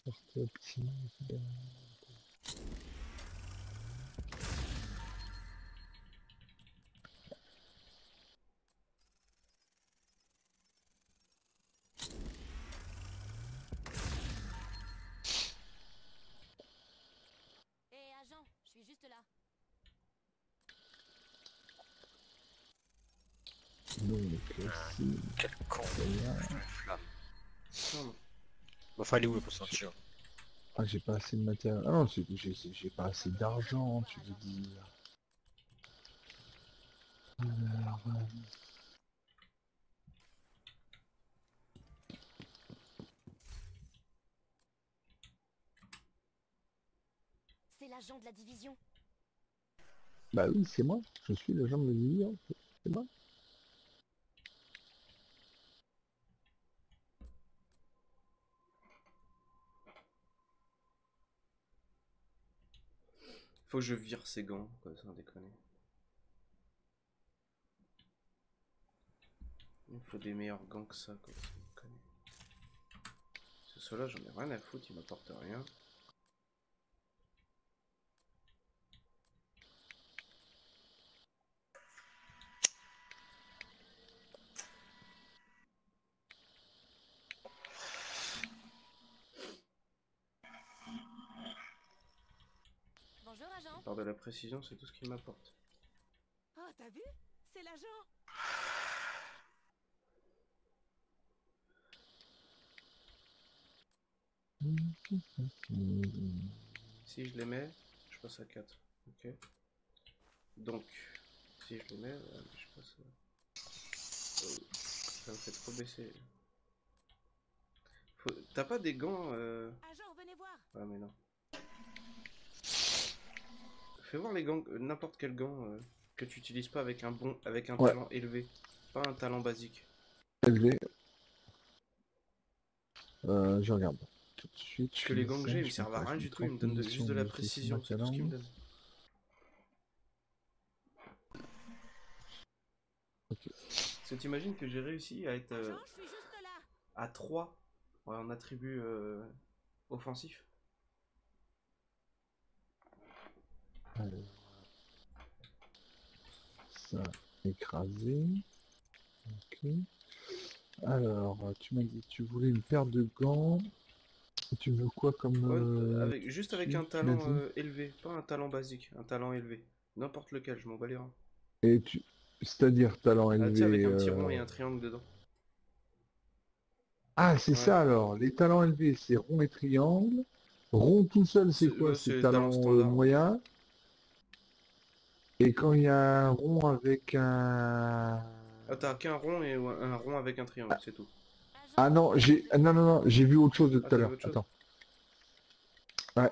Portée optimale. Juste là. Donc. Quel con, flamme? Bah fallait où pour sortir Ah j'ai pas assez de matériel. Ah non, c'est que j'ai j'ai pas assez d'argent, tu veux dire. Alors, euh, C'est l'agent de la division. Bah oui, c'est moi. Je suis l'agent de la division. C'est moi. Faut que je vire ces gants, quoi, sans déconner. Il faut des meilleurs gants que ça, quoi, sans déconner. Ce ceux-là, j'en ai rien à foutre, ils m'apportent rien. Bonjour, agent. Par de la précision, c'est tout ce qu'il m'apporte. Oh, t'as vu? C'est l'agent Si je les mets, je passe à 4. Ok? Donc, si je les mets, euh, je passe à... Oh, ça me fait trop baisser. Faut- T'as pas des gants euh... Agent, venez voir Ah mais non. Fais voir les gants, euh, n'importe quel gant euh, que tu utilises pas avec un bon, avec un Ouais. talent élevé, pas un talent basique. Élevé. Euh, je regarde. Tout de suite. Parce que les gants que j'ai, ils me servent à rien du tout, ils me donnent de- juste de la précision, c'est tout ce qu'ils me donnent. Parce que t'imagines que j'ai réussi à être euh, à 3 en attribut euh, offensif. Alors, ça écrasé. Ok. Alors, tu m'as dit que tu voulais une paire de gants. Et tu veux quoi comme... Ouais, euh, avec, juste avec un talent euh, élevé, pas un talent basique, un talent élevé. N'importe lequel, je m'en bats les reins. Et tu... C'est-à-dire talent Ah, élevé... avec un petit euh, rond et un triangle dedans. Ah, c'est Ouais. ça alors. Les talents élevés, c'est rond et triangle. Rond tout seul, c'est quoi c'est talent moyen. Et quand il y a un rond avec un... Ah, t'as qu'un rond et un rond avec un triangle, c'est tout. Ah non, j'ai... ah, Non, non, non, j'ai vu autre chose de Ah, tout à l'heure. Attends. Ouais.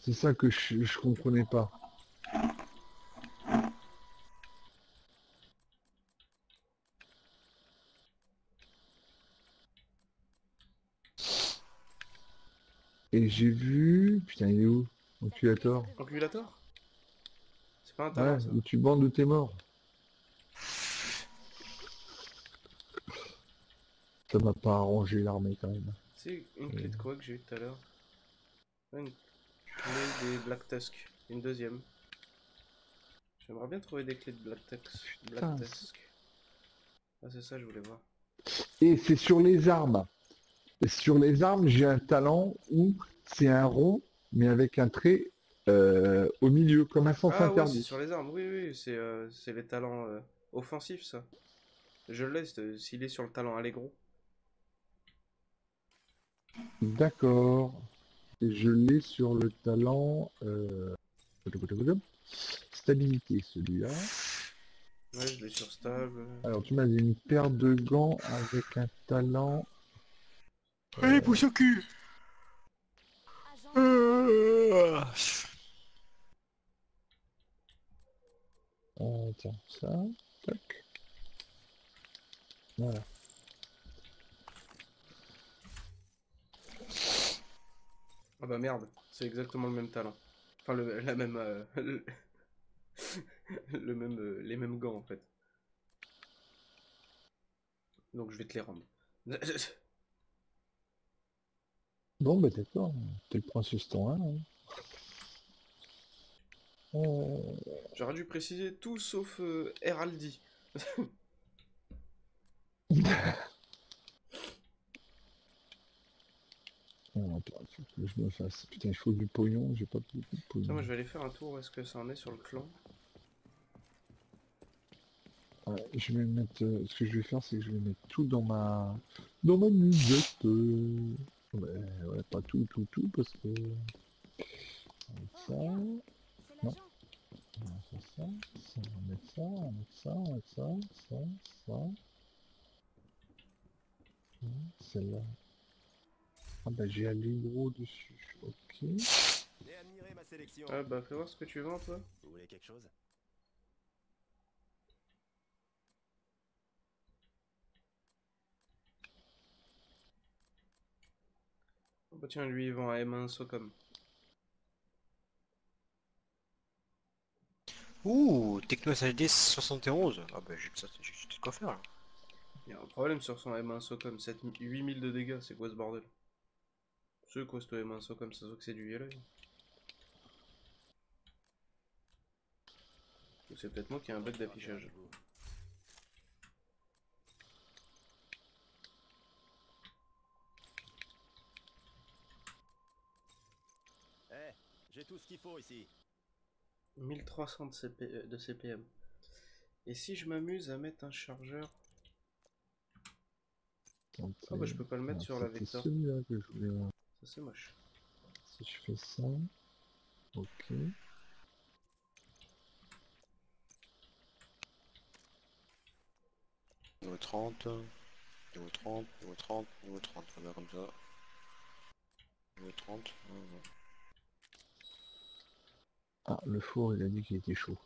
C'est ça que je, je comprenais pas. Et j'ai vu... Putain, il est où? Enculator C'est pas Ouais, où tu bandes de tes morts. Ça m'a pas arrangé l'armée quand même. C'est une clé de quoi que j'ai eu tout à l'heure Une clé des Black Tusk. Une deuxième. J'aimerais bien trouver des clés de Black Tusk. Black Tusk. Ah, c'est ça, je voulais voir. Et c'est sur les armes. Sur les armes, j'ai un talent où c'est un rond, mais avec un trait euh, au milieu, comme un sens Ah, ouais, interdit. sur les armes. Oui, oui, c'est euh, c'est les talents euh, offensifs, ça. Je le laisse euh, s'il est sur le talent Allegro. D'accord. Et je l'ai sur le talent euh, stabilité, celui-là. Ouais, je l'ai sur stable. Alors tu m'as dit une paire de gants avec un talent. Allez, pousse au cul Euh, Euh, tiens, ça. Tac. Voilà. Ah bah merde, c'est exactement le même talent. Enfin, le, la même... euh, le, le même... euh, les mêmes gants, en fait. Donc je vais te les rendre. Bon, bah d'accord. Tu le prends sur ce hein. Euh, J'aurais dû préciser tout sauf euh, Heraldi. oh, faut que je me fasse. Putain, il faut du pognon, j'ai pas beaucoup de pognon. moi je vais aller faire un tour est-ce que ça en est sur le clan? Ouais, je vais mettre. euh, ce que je vais faire, c'est que je vais mettre tout dans ma. dans ma musette. euh. Ouais, ouais, pas tout, tout, tout, parce que. Ça, on c'est l'agent. va faire ça, ça, on va mettre ça, on va mettre ça, on mettre ça, ça, ça. Hum, Celle-là. Ah bah j'ai Allegro dessus, ok. Ah bah fais voir ce que tu vends toi. Vous voulez quelque chose Ah bah tiens, lui il vend à M1 Socom. Ouh, Techno SSD 71. Ah bah j'ai ça, j'ai j'ai de quoi faire là. Il y a un problème sur son M1 Socom, 7 8000 de dégâts, c'est quoi ce bordel? C'est quoi ce M1 Socom, ça se voit que c'est du yellow. Ou c'est peut-être moi qui ai un bug d'affichage. Eh, j'ai tout ce ce qu'il faut ici. 1300 de, CP, euh, de CPM. Et si je m'amuse à mettre un chargeur? Ah bah je peux pas le mettre ah, sur la Vector. celui-là que je voulais voir. Ça c'est moche. Si je fais ça. Ok. Niveau 30, niveau 30, niveau 30, niveau 30, on va comme ça. Niveau 30, ouais, Ah, le four, il a dit qu'il était chaud.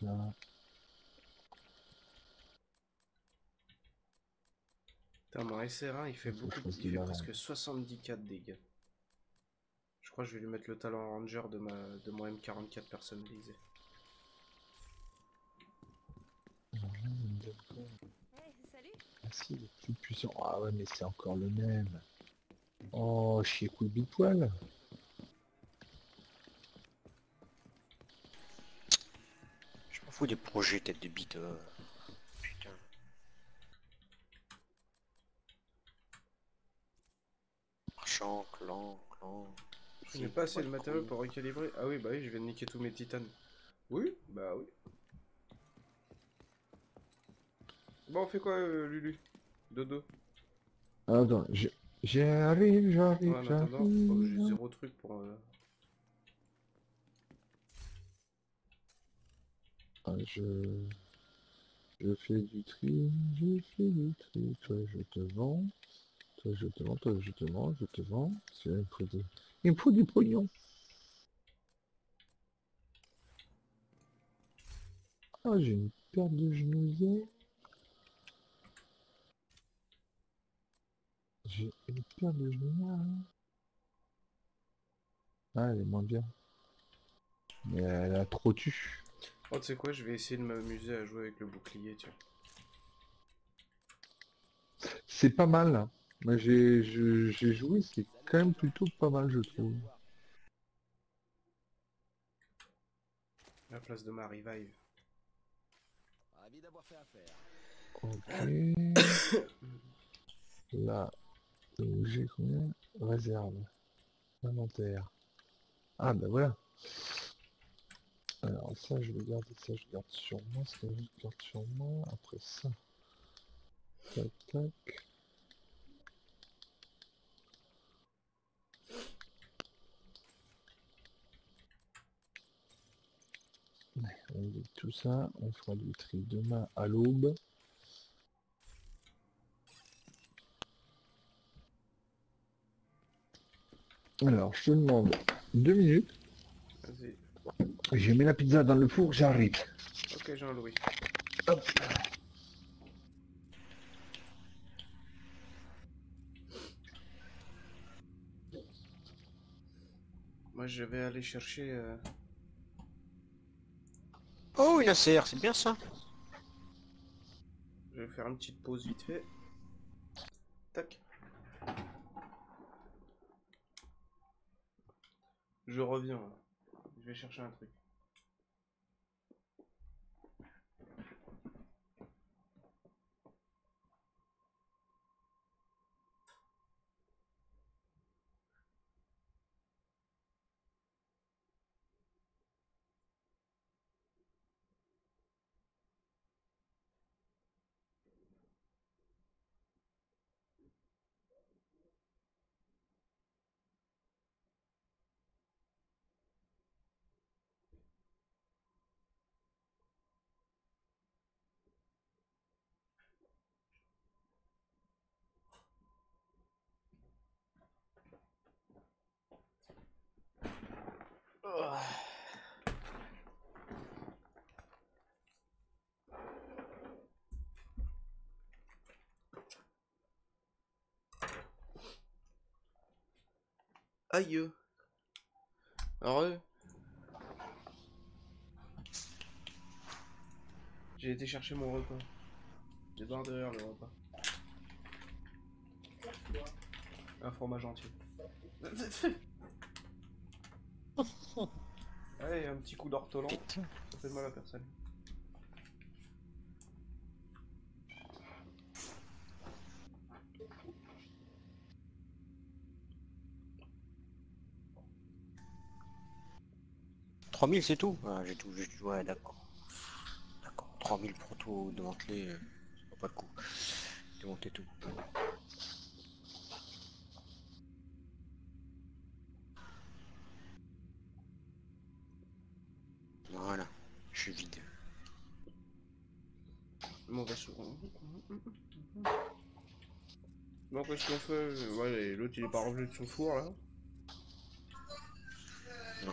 Donc là, Putain, mon SR1 il fait beaucoup, il du fait presque 70k de dégâts. Je crois que je vais lui mettre le talent ranger de, ma, de mon M44 personnalisé. Hey, salut Ah est plus puissant. Ah ouais, mais c'est encore le même. Oh, chier couille big poil. Fous des projets tête de bite. euh. Putain. Marchand, clan, clan. Je n'ai pas assez de matériaux pour recalibrer. Ah oui, bah oui, je vais niquer tous mes titanes. Oui, bah oui. Bon, on fait quoi, euh, Lulu? Dodo? Attends, j'arrive, j'arrive, que j'ai j'arrive. zéro truc pour... euh, Ah, je... Je fais du tri, je fais du tri. Toi, je te vends. Toi, je te vends, toi, je te vends, je te vends. Il me faut. Il me faut du pognon. Ah, j'ai une paire de genouillères. J'ai une paire de genouillères. Ah, elle est moins bien. Mais elle a trop tu. Oh, tu sais quoi, je vais essayer de m'amuser à jouer avec le bouclier, tiens. C'est pas mal. hein. Moi j'ai je- j'ai joué, c'est quand même plutôt pas mal je trouve. La place de ma revive. Ravi d'avoir fait affaire. Ok. Là, donc j'ai combien? Réserve. Inventaire. Ah bah voilà. Alors ça je vais garder ça, je garde sur moi, ça je garde sur moi. Après ça. Tac tac. On dit tout ça, on fera du tri demain à l'aube. Alors, je te demande deux minutes. Je mets la pizza dans le four, j'arrive. Ok, Jean-Louis. Hop. Moi, je vais aller chercher... euh, Oh, une ACR, c'est bien ça. Je vais faire une petite pause vite fait. Tac. Je reviens. là. Je vais chercher un truc. Aïe. Heureux. J'ai été chercher mon repas. J'ai barre derrière le repas. Un fromage entier. Allez, un petit coup d'ortolan. Ça fait mal à personne. « 3000 c'est tout Ah, J'ai tout, j'ai tout, ouais d'accord. D'accord, 3000 pour tout démanteler, euh, pas le coup. Démonter tout. Voilà, je suis vide. Bon, on va se... Bon, qu'est-ce qu'on fait Ouais, l'autre il est pas revenu de son four là. Non.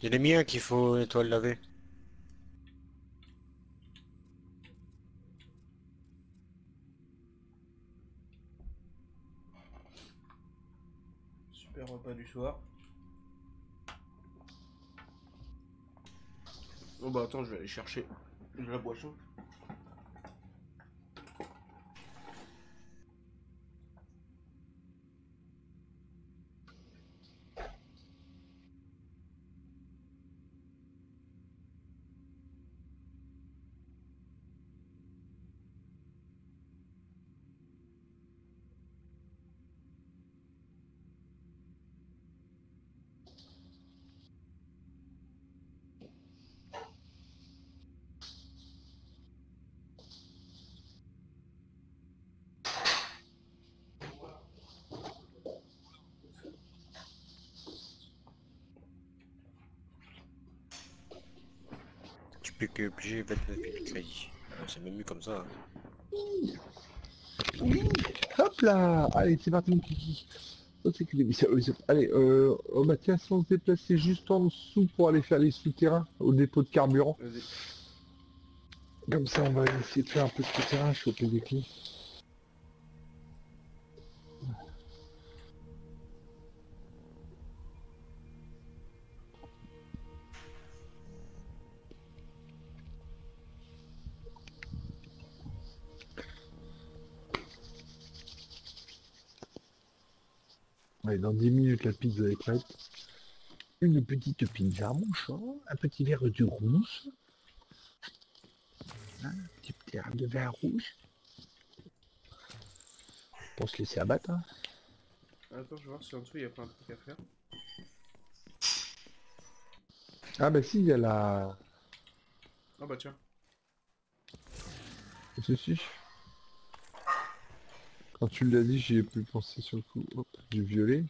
C'est les miens qu'il faut étoile laver. Bon bah attends, je vais aller chercher la boisson. Que obligé 29 000 de crédit. Ah, C'est même mieux comme ça. hein. Oui, hop là Allez, c'est parti mon kiki. Allez, euh, oh bah tiens, sans se déplacer juste en dessous pour aller faire les souterrains au dépôt de carburant. Comme ça, on va essayer de faire un peu de souterrain, choper des clés. Dans 10 minutes, la pizza est prête. Une petite pizza mon chat, un petit verre de rouge. Un petit verre de vin rouge. Pour se laisser abattre. hein. Attends, je vais voir si en dessous il y a pas un truc à faire. Ah bah si, il y a la... Ah bah tiens. Ceci. Quand tu l'as dit, j'y ai plus pensé sur le coup. Hop, du violet.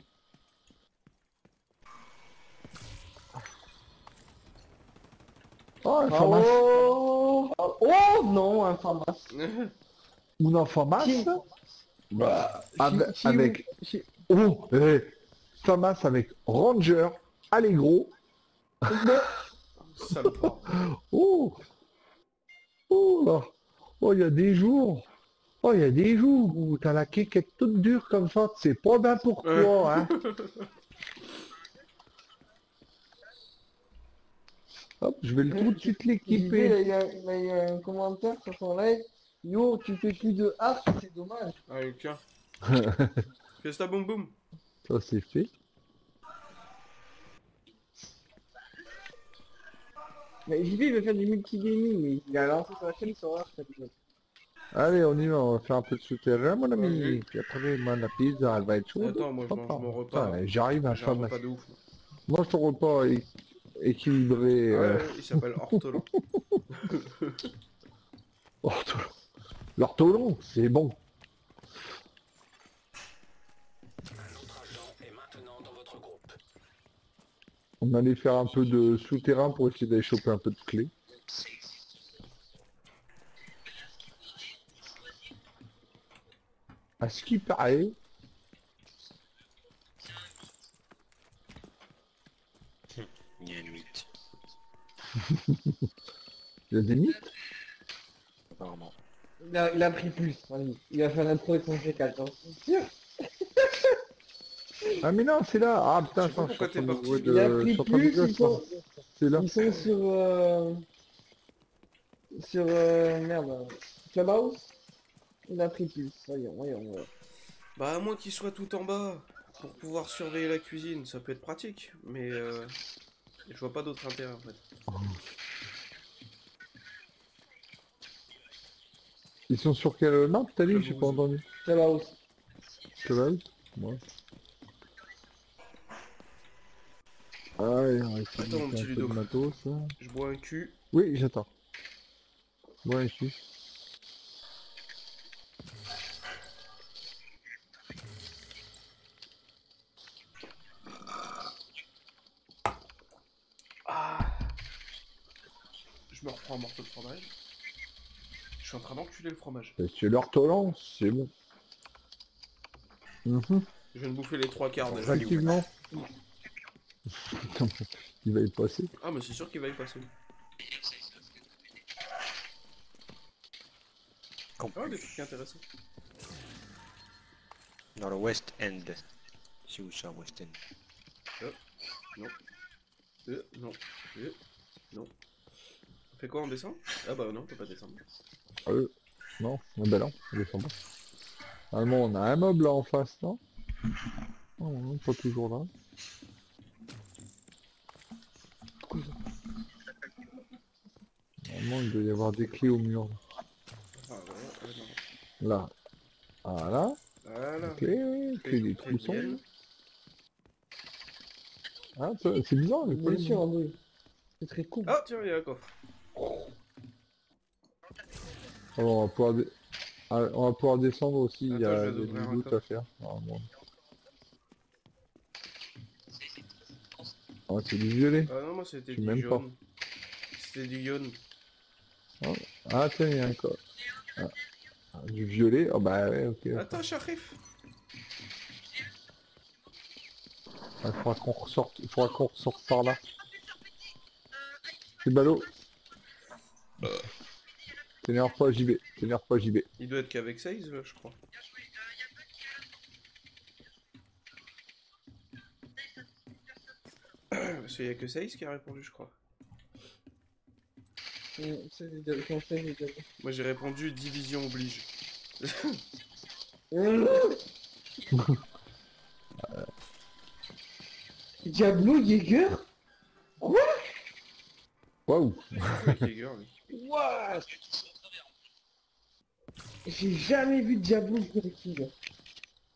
Oh, un format. Oh, oh non, un Famas. Ou un format Si. Bah, avec... si avec- Oh, eh, Famas avec Ranger, Allegro. Oh Oh là Oh, il y a des jours Oh, il y a des jours où t'as la quéquette toute dure comme ça, c'est pas bien pour toi, hein Hop, je vais le tout de suite l'équiper. là, il y a- là, il y a un commentaire sur son live. Yo, tu fais plus de arc, c'est dommage. Allez, tiens. Fais ça boum boum. Ça, c'est fait. Mais JV il veut faire du multigaming, mais il a lancé sur la chaîne sur Arc cet épisode. Allez, on y va, on va faire un peu de souterrain, mon ami. Puis après, moi, la pizza, elle va être chaude. Attends, moi je mange mon repas. J'arrive à faire repas de ouf. Mange ton repas é- équilibré. Euh, ouais, il s'appelle ortolan. ortolon. L'ortolon, c'est bon. On allait faire un peu de souterrain pour essayer d'aller choper un peu de clés. À ce qui paraît, Il y a une 8, il y a des mythes? apparemment. Il a, il a pris plus. Il va faire l'intro avec son G4, hein. c'est sûr. Ah mais non, c'est là. Ah putain, Je attends, suis en train de Il a pris plus, ils sont, C'est là. ils sont sur... Euh, sur... Euh, merde. Clubhouse? Il a pris plus, voyons, voyons, voyons. Bah à moins qu'il soit tout en bas pour pouvoir surveiller la cuisine, ça peut être pratique, mais euh, je vois pas d'autre intérêt en fait. Ils sont sur quelle map t'as dit? J'ai pas entendu. Clubhouse. Clubhouse Ouais. Ah ouais, on va essayer de Attends, mon petit un Ludo. matos, là. Je bois un cul. Oui, j'attends. Ouais, ici. Ah Je me reprends un morceau de fromage. Je suis en train d'enculer le fromage. C'est l'ortolance, c'est bon. Mhm, Je viens de bouffer les trois quarts déjà. Effectivement. Il va y passer. Ah mais c'est sûr qu'il va y passer. Ah des trucs intéressants. Dans le West End. C'est où ça, West End Non. Euh, non. Euh, non. On fait quoi on descend Ah bah non, on peut pas descendre. Euh, non, ah bah non, on descend pas. Normalement, on a un mob là en face, non? Non, non, pas toujours là. Normalement, il doit y avoir des clés au mur. Ah ouais, ouais, non. Là. Voilà. Voilà. Ok, clé des troussons. Ah, c'est bizarre, clés. sûr, Andouille. C'est très cool. Ah tiens, il y a un coffre. Alors, on va pouvoir, dé- ah, on va pouvoir descendre aussi, il y a des loots à faire. normalement. Ah, c'est du violet. Ah non, moi c'était du même pas. C'était du jaune. Ah, tiens, il y a un corps. Ah. Ah, Du violet, oh bah ouais, ok. Attends, Sharif Il faudra qu'on ressorte, il faudra qu'on ressorte par là. C'est ballot. T'énerve pas JB, t'énerve pas JB. Il doit être qu'avec 16, euh, je crois. Parce qu'il y a que 16 qui a répondu, je crois. Moi j'ai répondu division oblige. Diablo Waouh Jaeger, lui. What? J'ai jamais vu Diablo Jäger.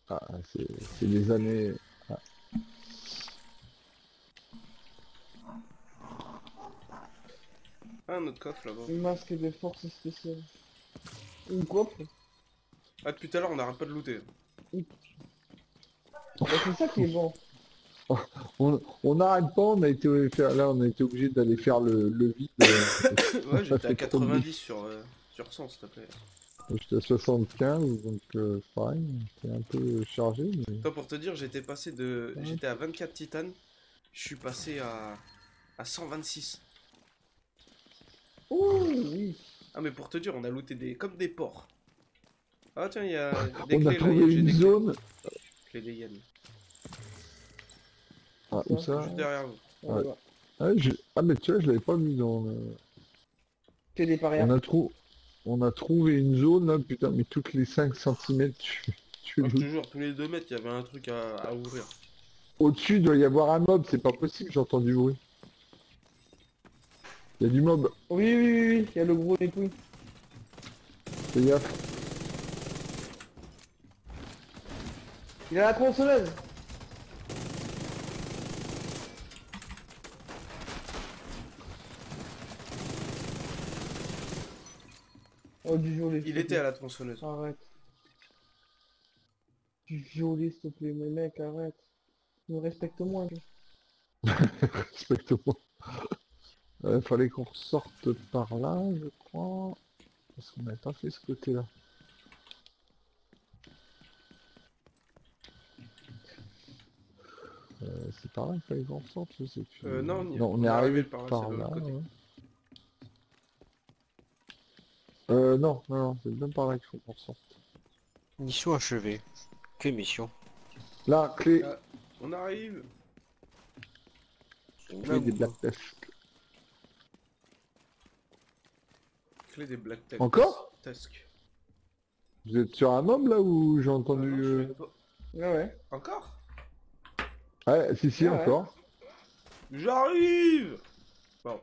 Ah, c'est des années... Ah, un autre coffre là-bas. Un masque de force spéciale. Une coiffe Ah, depuis tout à l'heure, on n'arrête pas de looter. Bah, C'est ça qui est bon. On n'arrête pas, on a été faire... là on a été obligé d'aller faire le, le vide. euh, ouais, j'étais à fait trop de 90 sur, euh, sur 100, s'il te plaît. J'étais à 75, donc euh, pareil, c'est un peu chargé, mais... Toi, pour te dire, j'étais passé de. Ouais. J'étais à 24 titanes, je suis passé à. à 126. Ouh, oui. Ah, mais pour te dire, on a looté des. comme des porcs. Ah, tiens, il y a des On a clés trouvé j'ai une des zone... clés des hyènes. Ah, où ça Juste derrière vous. Ouais. Voilà. ah, je- ah, mais tu vois, je l'avais pas vu dans le... Que des parias. On a, trou... on a trouvé une zone là, putain, mais toutes les 5 cm, tu, tu Ah, je te lootes. jure, tous les 2 mètres, il y avait un truc à, à ouvrir. Au-dessus, doit y avoir un mob, c'est pas possible, j'entends du bruit. Il y a du mob, Oui, oui, oui, oui, il y a le gros des couilles. fais gaffe. Il a la tronçonneuse. Oh, du violet. Il était à la tronçonneuse. Arrête. Du violet, s'il te plaît, mais mec, arrête. Me respecte moins. Respecte-moi. Euh, fallait qu'on ressorte par là, je crois. Parce qu'on n'avait pas fait ce côté-là. Euh, c'est par là fallait qu'on ressorte, je sais plus. Euh, non, on, est, arrivé, par, là. Euh, non, non, non, c'est même par là qu'il faut qu'on sorte. Mission achevée. Quelle mission Là, clé, Ah. On arrive clé des Black Tusk. Clé des Black Tusk. Encore? Tusk. Vous êtes sur un homme là ou j'ai Ah entendu... non, euh, sais pas. Ouais, ouais. Encore? Ouais, si, si, Ah ouais. encore. J'arrive Bon.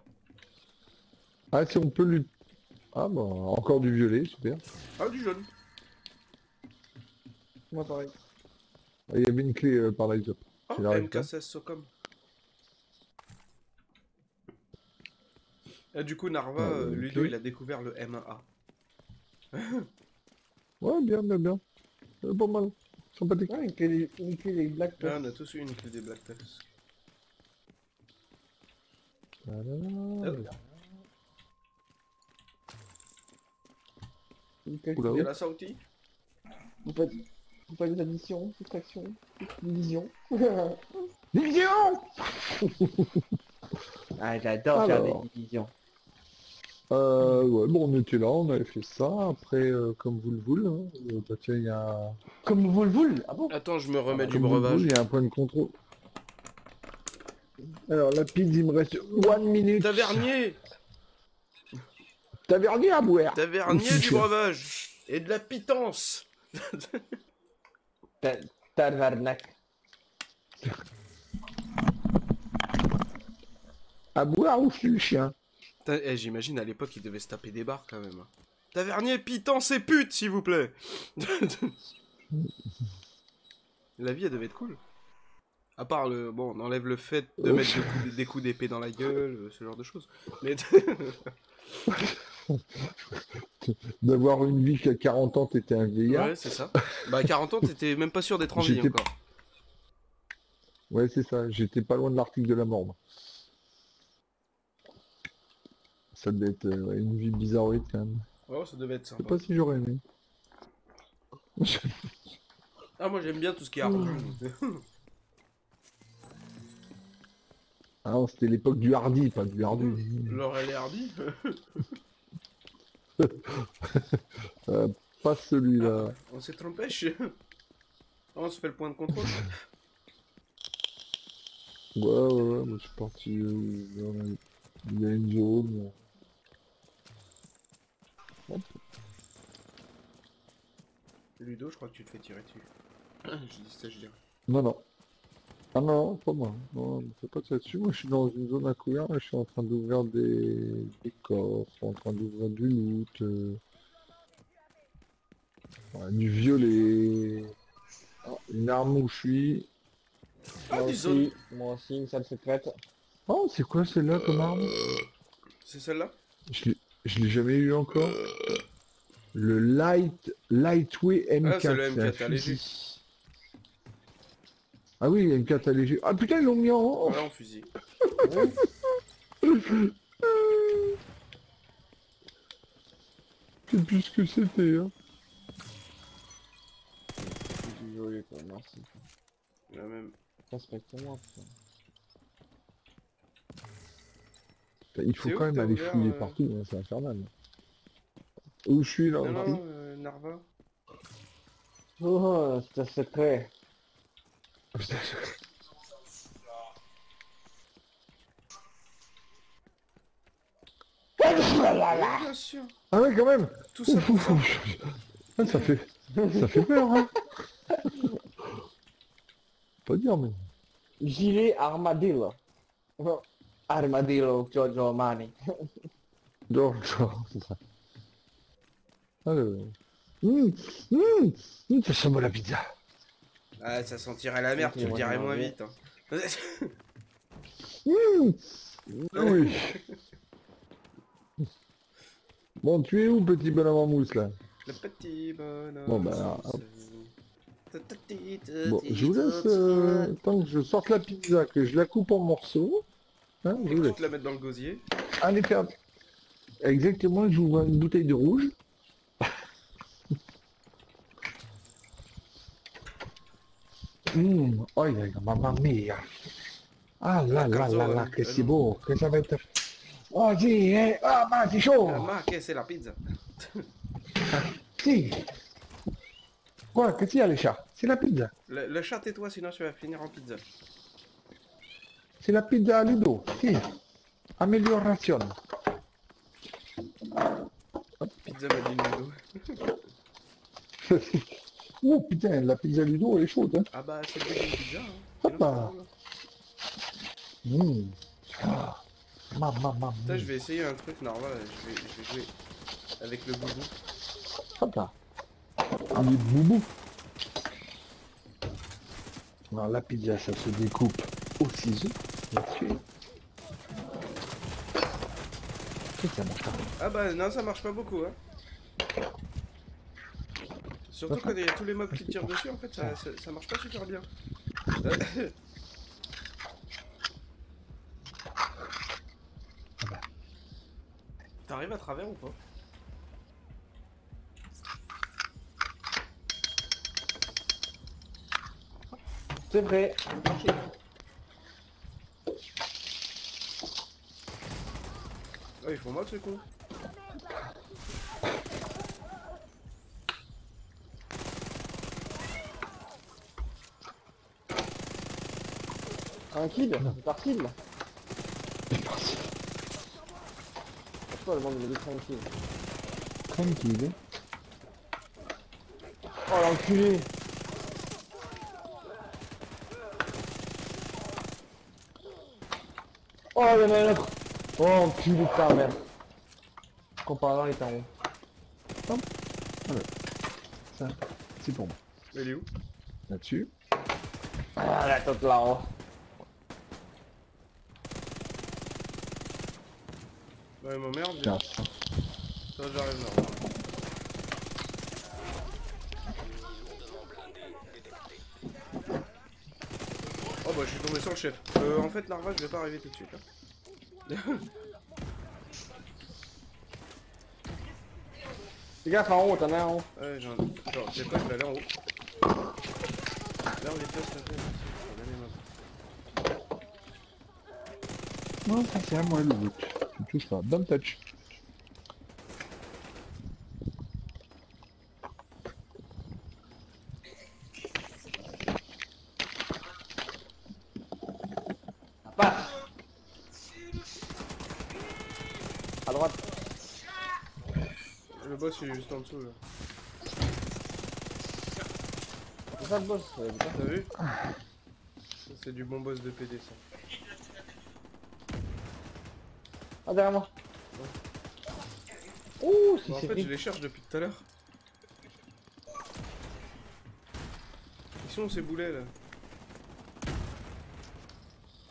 Ah, si on peut lui... Ah bah, encore du violet, super. Ah, du jaune. Moi pareil. Ah, Il y avait une clé euh, par là. Oh, Tu l'arrives pas MK16 Socom. Ah, du coup, Narva, Ah, euh, ok. Ludo, il a découvert le M1A. Ouais, bien, bien, bien. Euh, pas mal. Sympathique. Ouais, une clé une clé des Black Ah, on a tous eu une clé des Black. Voilà. Une clé- Oula. Il y a la sortie Vous faites des additions, soustractions, division. Division ah, j'adore faire des divisions. Euh, ouais, bon, on était là, on avait fait ça. Après, euh, comme vous le voulez, hein, euh, bah, tiens, il y a... Comme vous le voulez Ah bon? Attends, je me remets du vous le breuvage. il y a un point de contrôle. Alors, la pizza, il me reste one minute. Tavernier Tavernier à boire. Tavernier du breuvage Et de la pitance Ta- Tavernac. À boire ou je suis le chien eh, J'imagine à l'époque, il devait se taper des barres quand même. hein. Tavernier, pitance et pute, s'il vous plaît La vie, elle devait être cool. À part le... Bon, on enlève le fait de Ouf. mettre des coups, des coups d'épée dans la gueule, euh, ce genre de choses. Mais... D'avoir une vie qu'à 40 ans, t'étais un vieillard. ouais, c'est ça. Bah, à 40 ans, t'étais même pas sûr d'être en vie encore. Ouais, c'est ça. J'étais pas loin de l'article de la mort. moi. Ça devait être euh, ouais, une vie bizarroïde quand même. Oh, ça devait être Je sais sympa. pas si j'aurais aimé. Ah, moi, j'aime bien tout ce qui est ardu. Ah non, c'était l'époque du hardy, pas du hardu. Laurel et Hardy Pas celui-là. On s'est trompé, je... On se fait le point de contrôle. Ouais, ouais, ouais, moi je suis parti. euh, vers la- Il y a une zone. Ludo, je crois que tu te fais tirer dessus. je dis ça, je dirais. Non, non. Ah non, pas moi. Non, ne fais pas ça dessus. Moi je suis dans une zone à couvert. Je suis en train d'ouvrir des... des coffres, en train d'ouvrir du loot. euh, ouais, du violet. Ah, Une arme où je suis. Ah, moi aussi, moi aussi, une salle secrète. Oh, c'est quoi celle-là comme arme? C'est celle-là Je l'ai- je l'ai jamais eu encore. Le light Lightweight M4. Ah, c'est le un M4 allégé. Ah oui, M4 allégé. Ah putain, ils l'ont mis en haut. Voilà, en fusil. Je sais plus ce que c'était. Hein. C'est joli quoi, merci. La même. Respecte-moi. putain. Putain, Il faut quand même aller ouvert, fouiller euh partout, hein, c'est infernal. Où je suis là Non, aussi non, euh, Narva. Oh, c'est un secret. Bien sûr. Ah ouais, quand même Tout ça ça. Ah, ça fait... ça fait peur, hein Pas dire, mais... Gilet Armadillo. Armadillo Giorgio Armani. Non, genre... Alors... Hum, hum, hum, ça sent bon la pizza. Ah, ça sentirait la merde, tu le dirais moins vite. hein. Oui. Bon, tu es où, petit bonhomme en mousse, là? Le petit bonhomme. Bon, bah, hop. Bon, je vous laisse, euh, tant que je sorte la pizza, que je la coupe en morceaux. Hein, je vous que laisse. la mettre dans le gosier. Allez, faire... Exactement, j'ouvre une bouteille de rouge. Mmh. Oh, il y a mamma mia. Ah là là Carzo, là là, euh, que euh, c'est non. beau, que ça va être... Oh, si, eh, ah, ma, c'est chaud Ah, ma, che c'est la pizza? Si Quoi, qu'est-ce qu'il y a, les chats C'est la pizza. le, le chat tais-toi, sinon tu vas finir en pizza. C'est la pizza à Ludo. Si. Amélioration. Pizza Madinado. oh putain, la pizza Ludo, elle est chaude. Hein. Ah bah c'est début de pizza, hein. Hop là. Mmh. Ah. Maman, maman. Putain, je vais essayer un truc normal, je vais, je vais jouer avec le boubou. Hop là. Mais boubou. Alors, la pizza, ça se découpe au ciseau, bien ça pas? Ah bah non, ça marche pas beaucoup, hein. Surtout quand il y a tous les mobs qui tirent dessus, en fait, ça, ça, ça marche pas super bien. T'arrives à travers ou pas C'est vrai. Ah, ils font mal ce con. Tranquille, c'est parti là. C'est quoi le monde il est tranquille Tranquille. Oh l'enculé Oh il y en a un autre Oh enculé de ta mère Comparant est en haut. Ça, c'est pour moi. Il est où? Là-dessus. Ah la tête là-haut Ouais, ma merde, Tiens. Ça, j'arrive là. Oh bah je suis tombé sur le chef. Euh, en fait, Larva, je vais pas arriver tout de suite. hein. Fais gaffe en haut, t'en as en haut. Ouais, j'ai un... Genre, tu sais quoi, je vais aller en haut. Là, on vais aller, moi. Non, ça c'est à moi le loot. Touches pas. Don't touch. Passe À droite. Le boss, il est juste en dessous, là. C'est ça le boss. T'as vu? Ça, C'est du bon boss de PD, ça. Ah derrière moi. Ouh si Bon, en c'est fait, je les cherche depuis tout à l'heure. Ils sont ces boulets, là?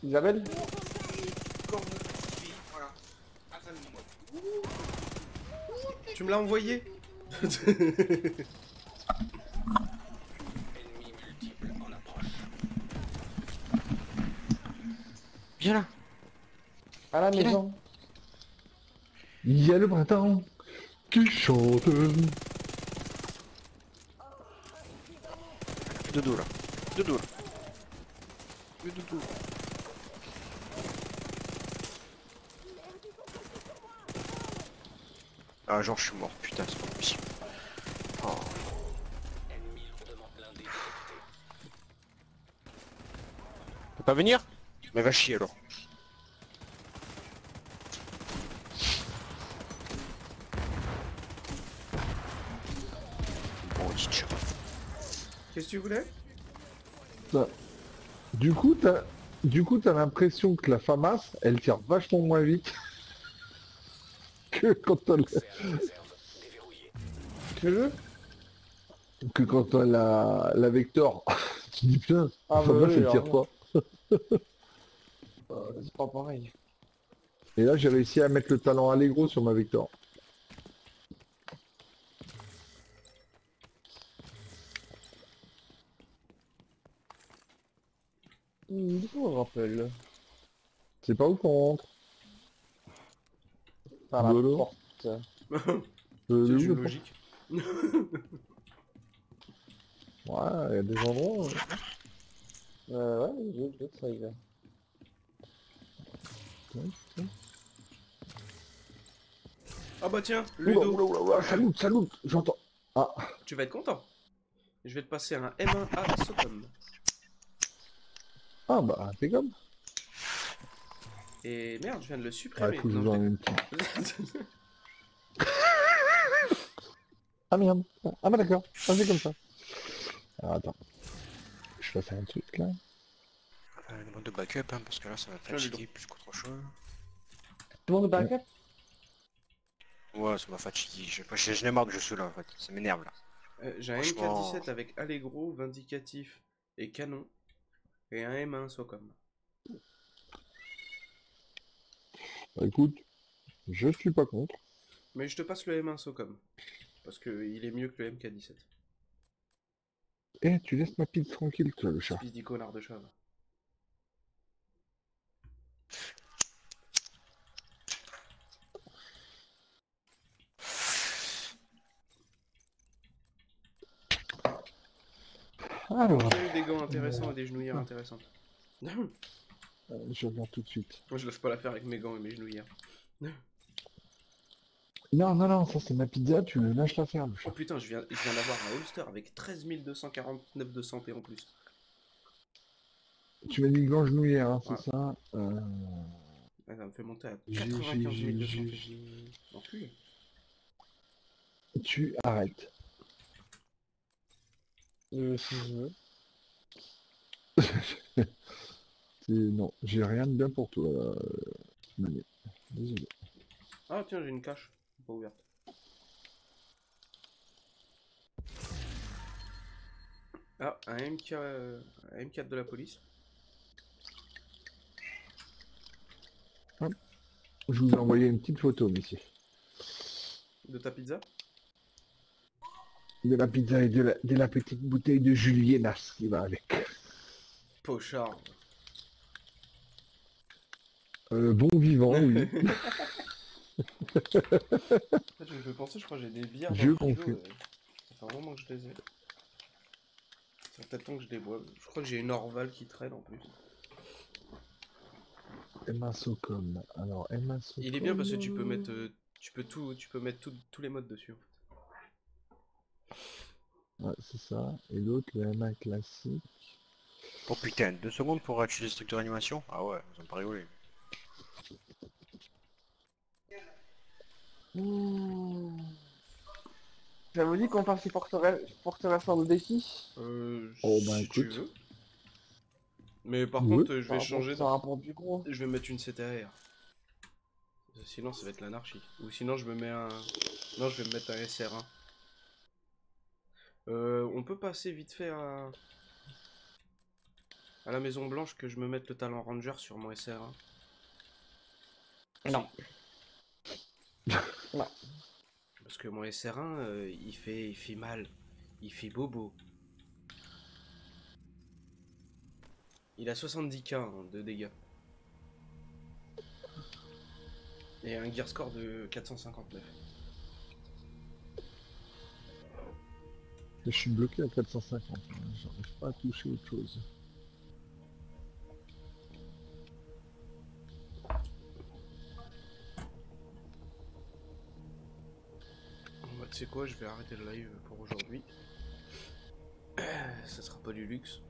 Isabelle Tu me l'as envoyé? Viens là. À la maison Il y a le printemps qui chante. Dos là. Dos là. Dos. Ah genre je suis mort, putain c'est pas possible. Oh. Peut pas venir? Mais va chier alors. Bon, dit tu Qu'est-ce que tu voulais Ça. Du coup, t'as, du coup, t'as l'impression que la FAMAS, elle tire vachement moins vite que quand on, Tu veux que quand on la, la Vector. tu dis putain, Ah, la bah FAMAS oui, elle tire pas. C'est pas pareil. Et là, j'ai réussi à mettre le talent Allegro sur ma Vector. Hmm, C'est pas où qu'on rentre. Par la porte. Euh, C'est logique. Ouais, il y a des endroits. euh. Euh, ouais, j'ai ça, il a. Ah bah tiens, Ludo, oula, oula, oula, ça loot, ça loot, j'entends. Ah, tu vas être content. Je vais te passer un M1 à Socom. Ah bah impeccable. Et merde, je viens de le Ah, supprimer. que je Non, en je. Ah merde. Ah bah d'accord. Ah c'est comme ça. Alors attends. Je vais faire un truc là. Enfin, une demande de backup, hein, parce que là, ça va Ah, fatiguer plus qu'autre chose. Le monde backup? Ouais, ça m'a fatigué. Je, je, je n'ai marre de jouer là en fait. Ça m'énerve là. Euh, J'ai un Franchement. MK17 avec Allegro, Vindicatif et Canon. Et un M1 Socom. Bah, écoute, je suis pas contre. Mais je te passe le M1 Socom. Parce qu'il est mieux que le MK17. Eh, tu laisses ma pile tranquille, toi, le chat. Fils connard de chat. Alors, J'ai eu des gants intéressants et des genouillères intéressantes. euh, je reviens tout de suite. Moi je laisse pas la faire avec mes gants et mes genouillères. Non, non, non, ça c'est ma pizza, tu lâches la faire, le Oh putain, je viens, je viens d'avoir un holster avec 13 249 de santé en plus. Tu m'as dit gants genouillères, hein, c'est ça euh... Ouais, ça me fait monter à J'ai- 95 000 de santé. Tu arrêtes. Euh, si je veux. C'est- Non, j'ai rien de bien pour toi, euh, Manu. Désolé. Ah tiens, j'ai une cache. Pas ouverte. Ah, un MK, euh, un M4 de la police. Je vous ai envoyé une petite photo, messieurs. De ta pizza? De la pizza et de la, de la petite bouteille de Julienas qui va avec. Pochard. Euh, bon vivant, oui. En fait, je me fais penser, je crois que j'ai des bières dans Je le frigo, confus. euh, Ça fait un moment que je les ai. Ça fait peut-être temps que je les bois. Je crois que j'ai une Orval qui traîne en plus. Emma Socom. Alors, Emma Socom. Il est bien parce que tu peux mettre, euh, tu peux tout, tu peux mettre tout- tous les modes dessus. Ouais, c'est ça. Et l'autre, le Emma classique. Oh putain, deux secondes pour utiliser le structure d'animation Ah ouais, ils ont pas rigolé. Ça vous dit qu'on fasse les forteresses, forteresses en défi Euh, Oh, bah, si tu écoute. veux. Mais par contre, je vais Par changer. par rapport du gros. Je vais mettre une CTR. Sinon, ça va être l'anarchie. Ou sinon, je me mets un. Non, je vais me mettre un SR1. Euh, on peut passer vite fait à. À la Maison Blanche que je me mette le talent Ranger sur mon SR1. Non. Non. Parce que mon SR1, euh, il, fait, il fait mal. Il fait bobo. Il a 70k hein, de dégâts. Et un gear score de 459. Je suis bloqué à 450. hein. J'arrive pas à toucher autre chose. Bah, tu sais quoi, je vais arrêter le live pour aujourd'hui. Ça sera pas du luxe.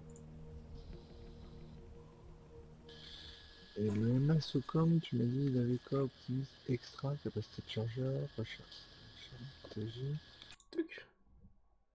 Et le Emma Socom, tu m'as dit, il avait quoi Optimisme extra, capacité de chargeur, recherche. stratégie. Tuc.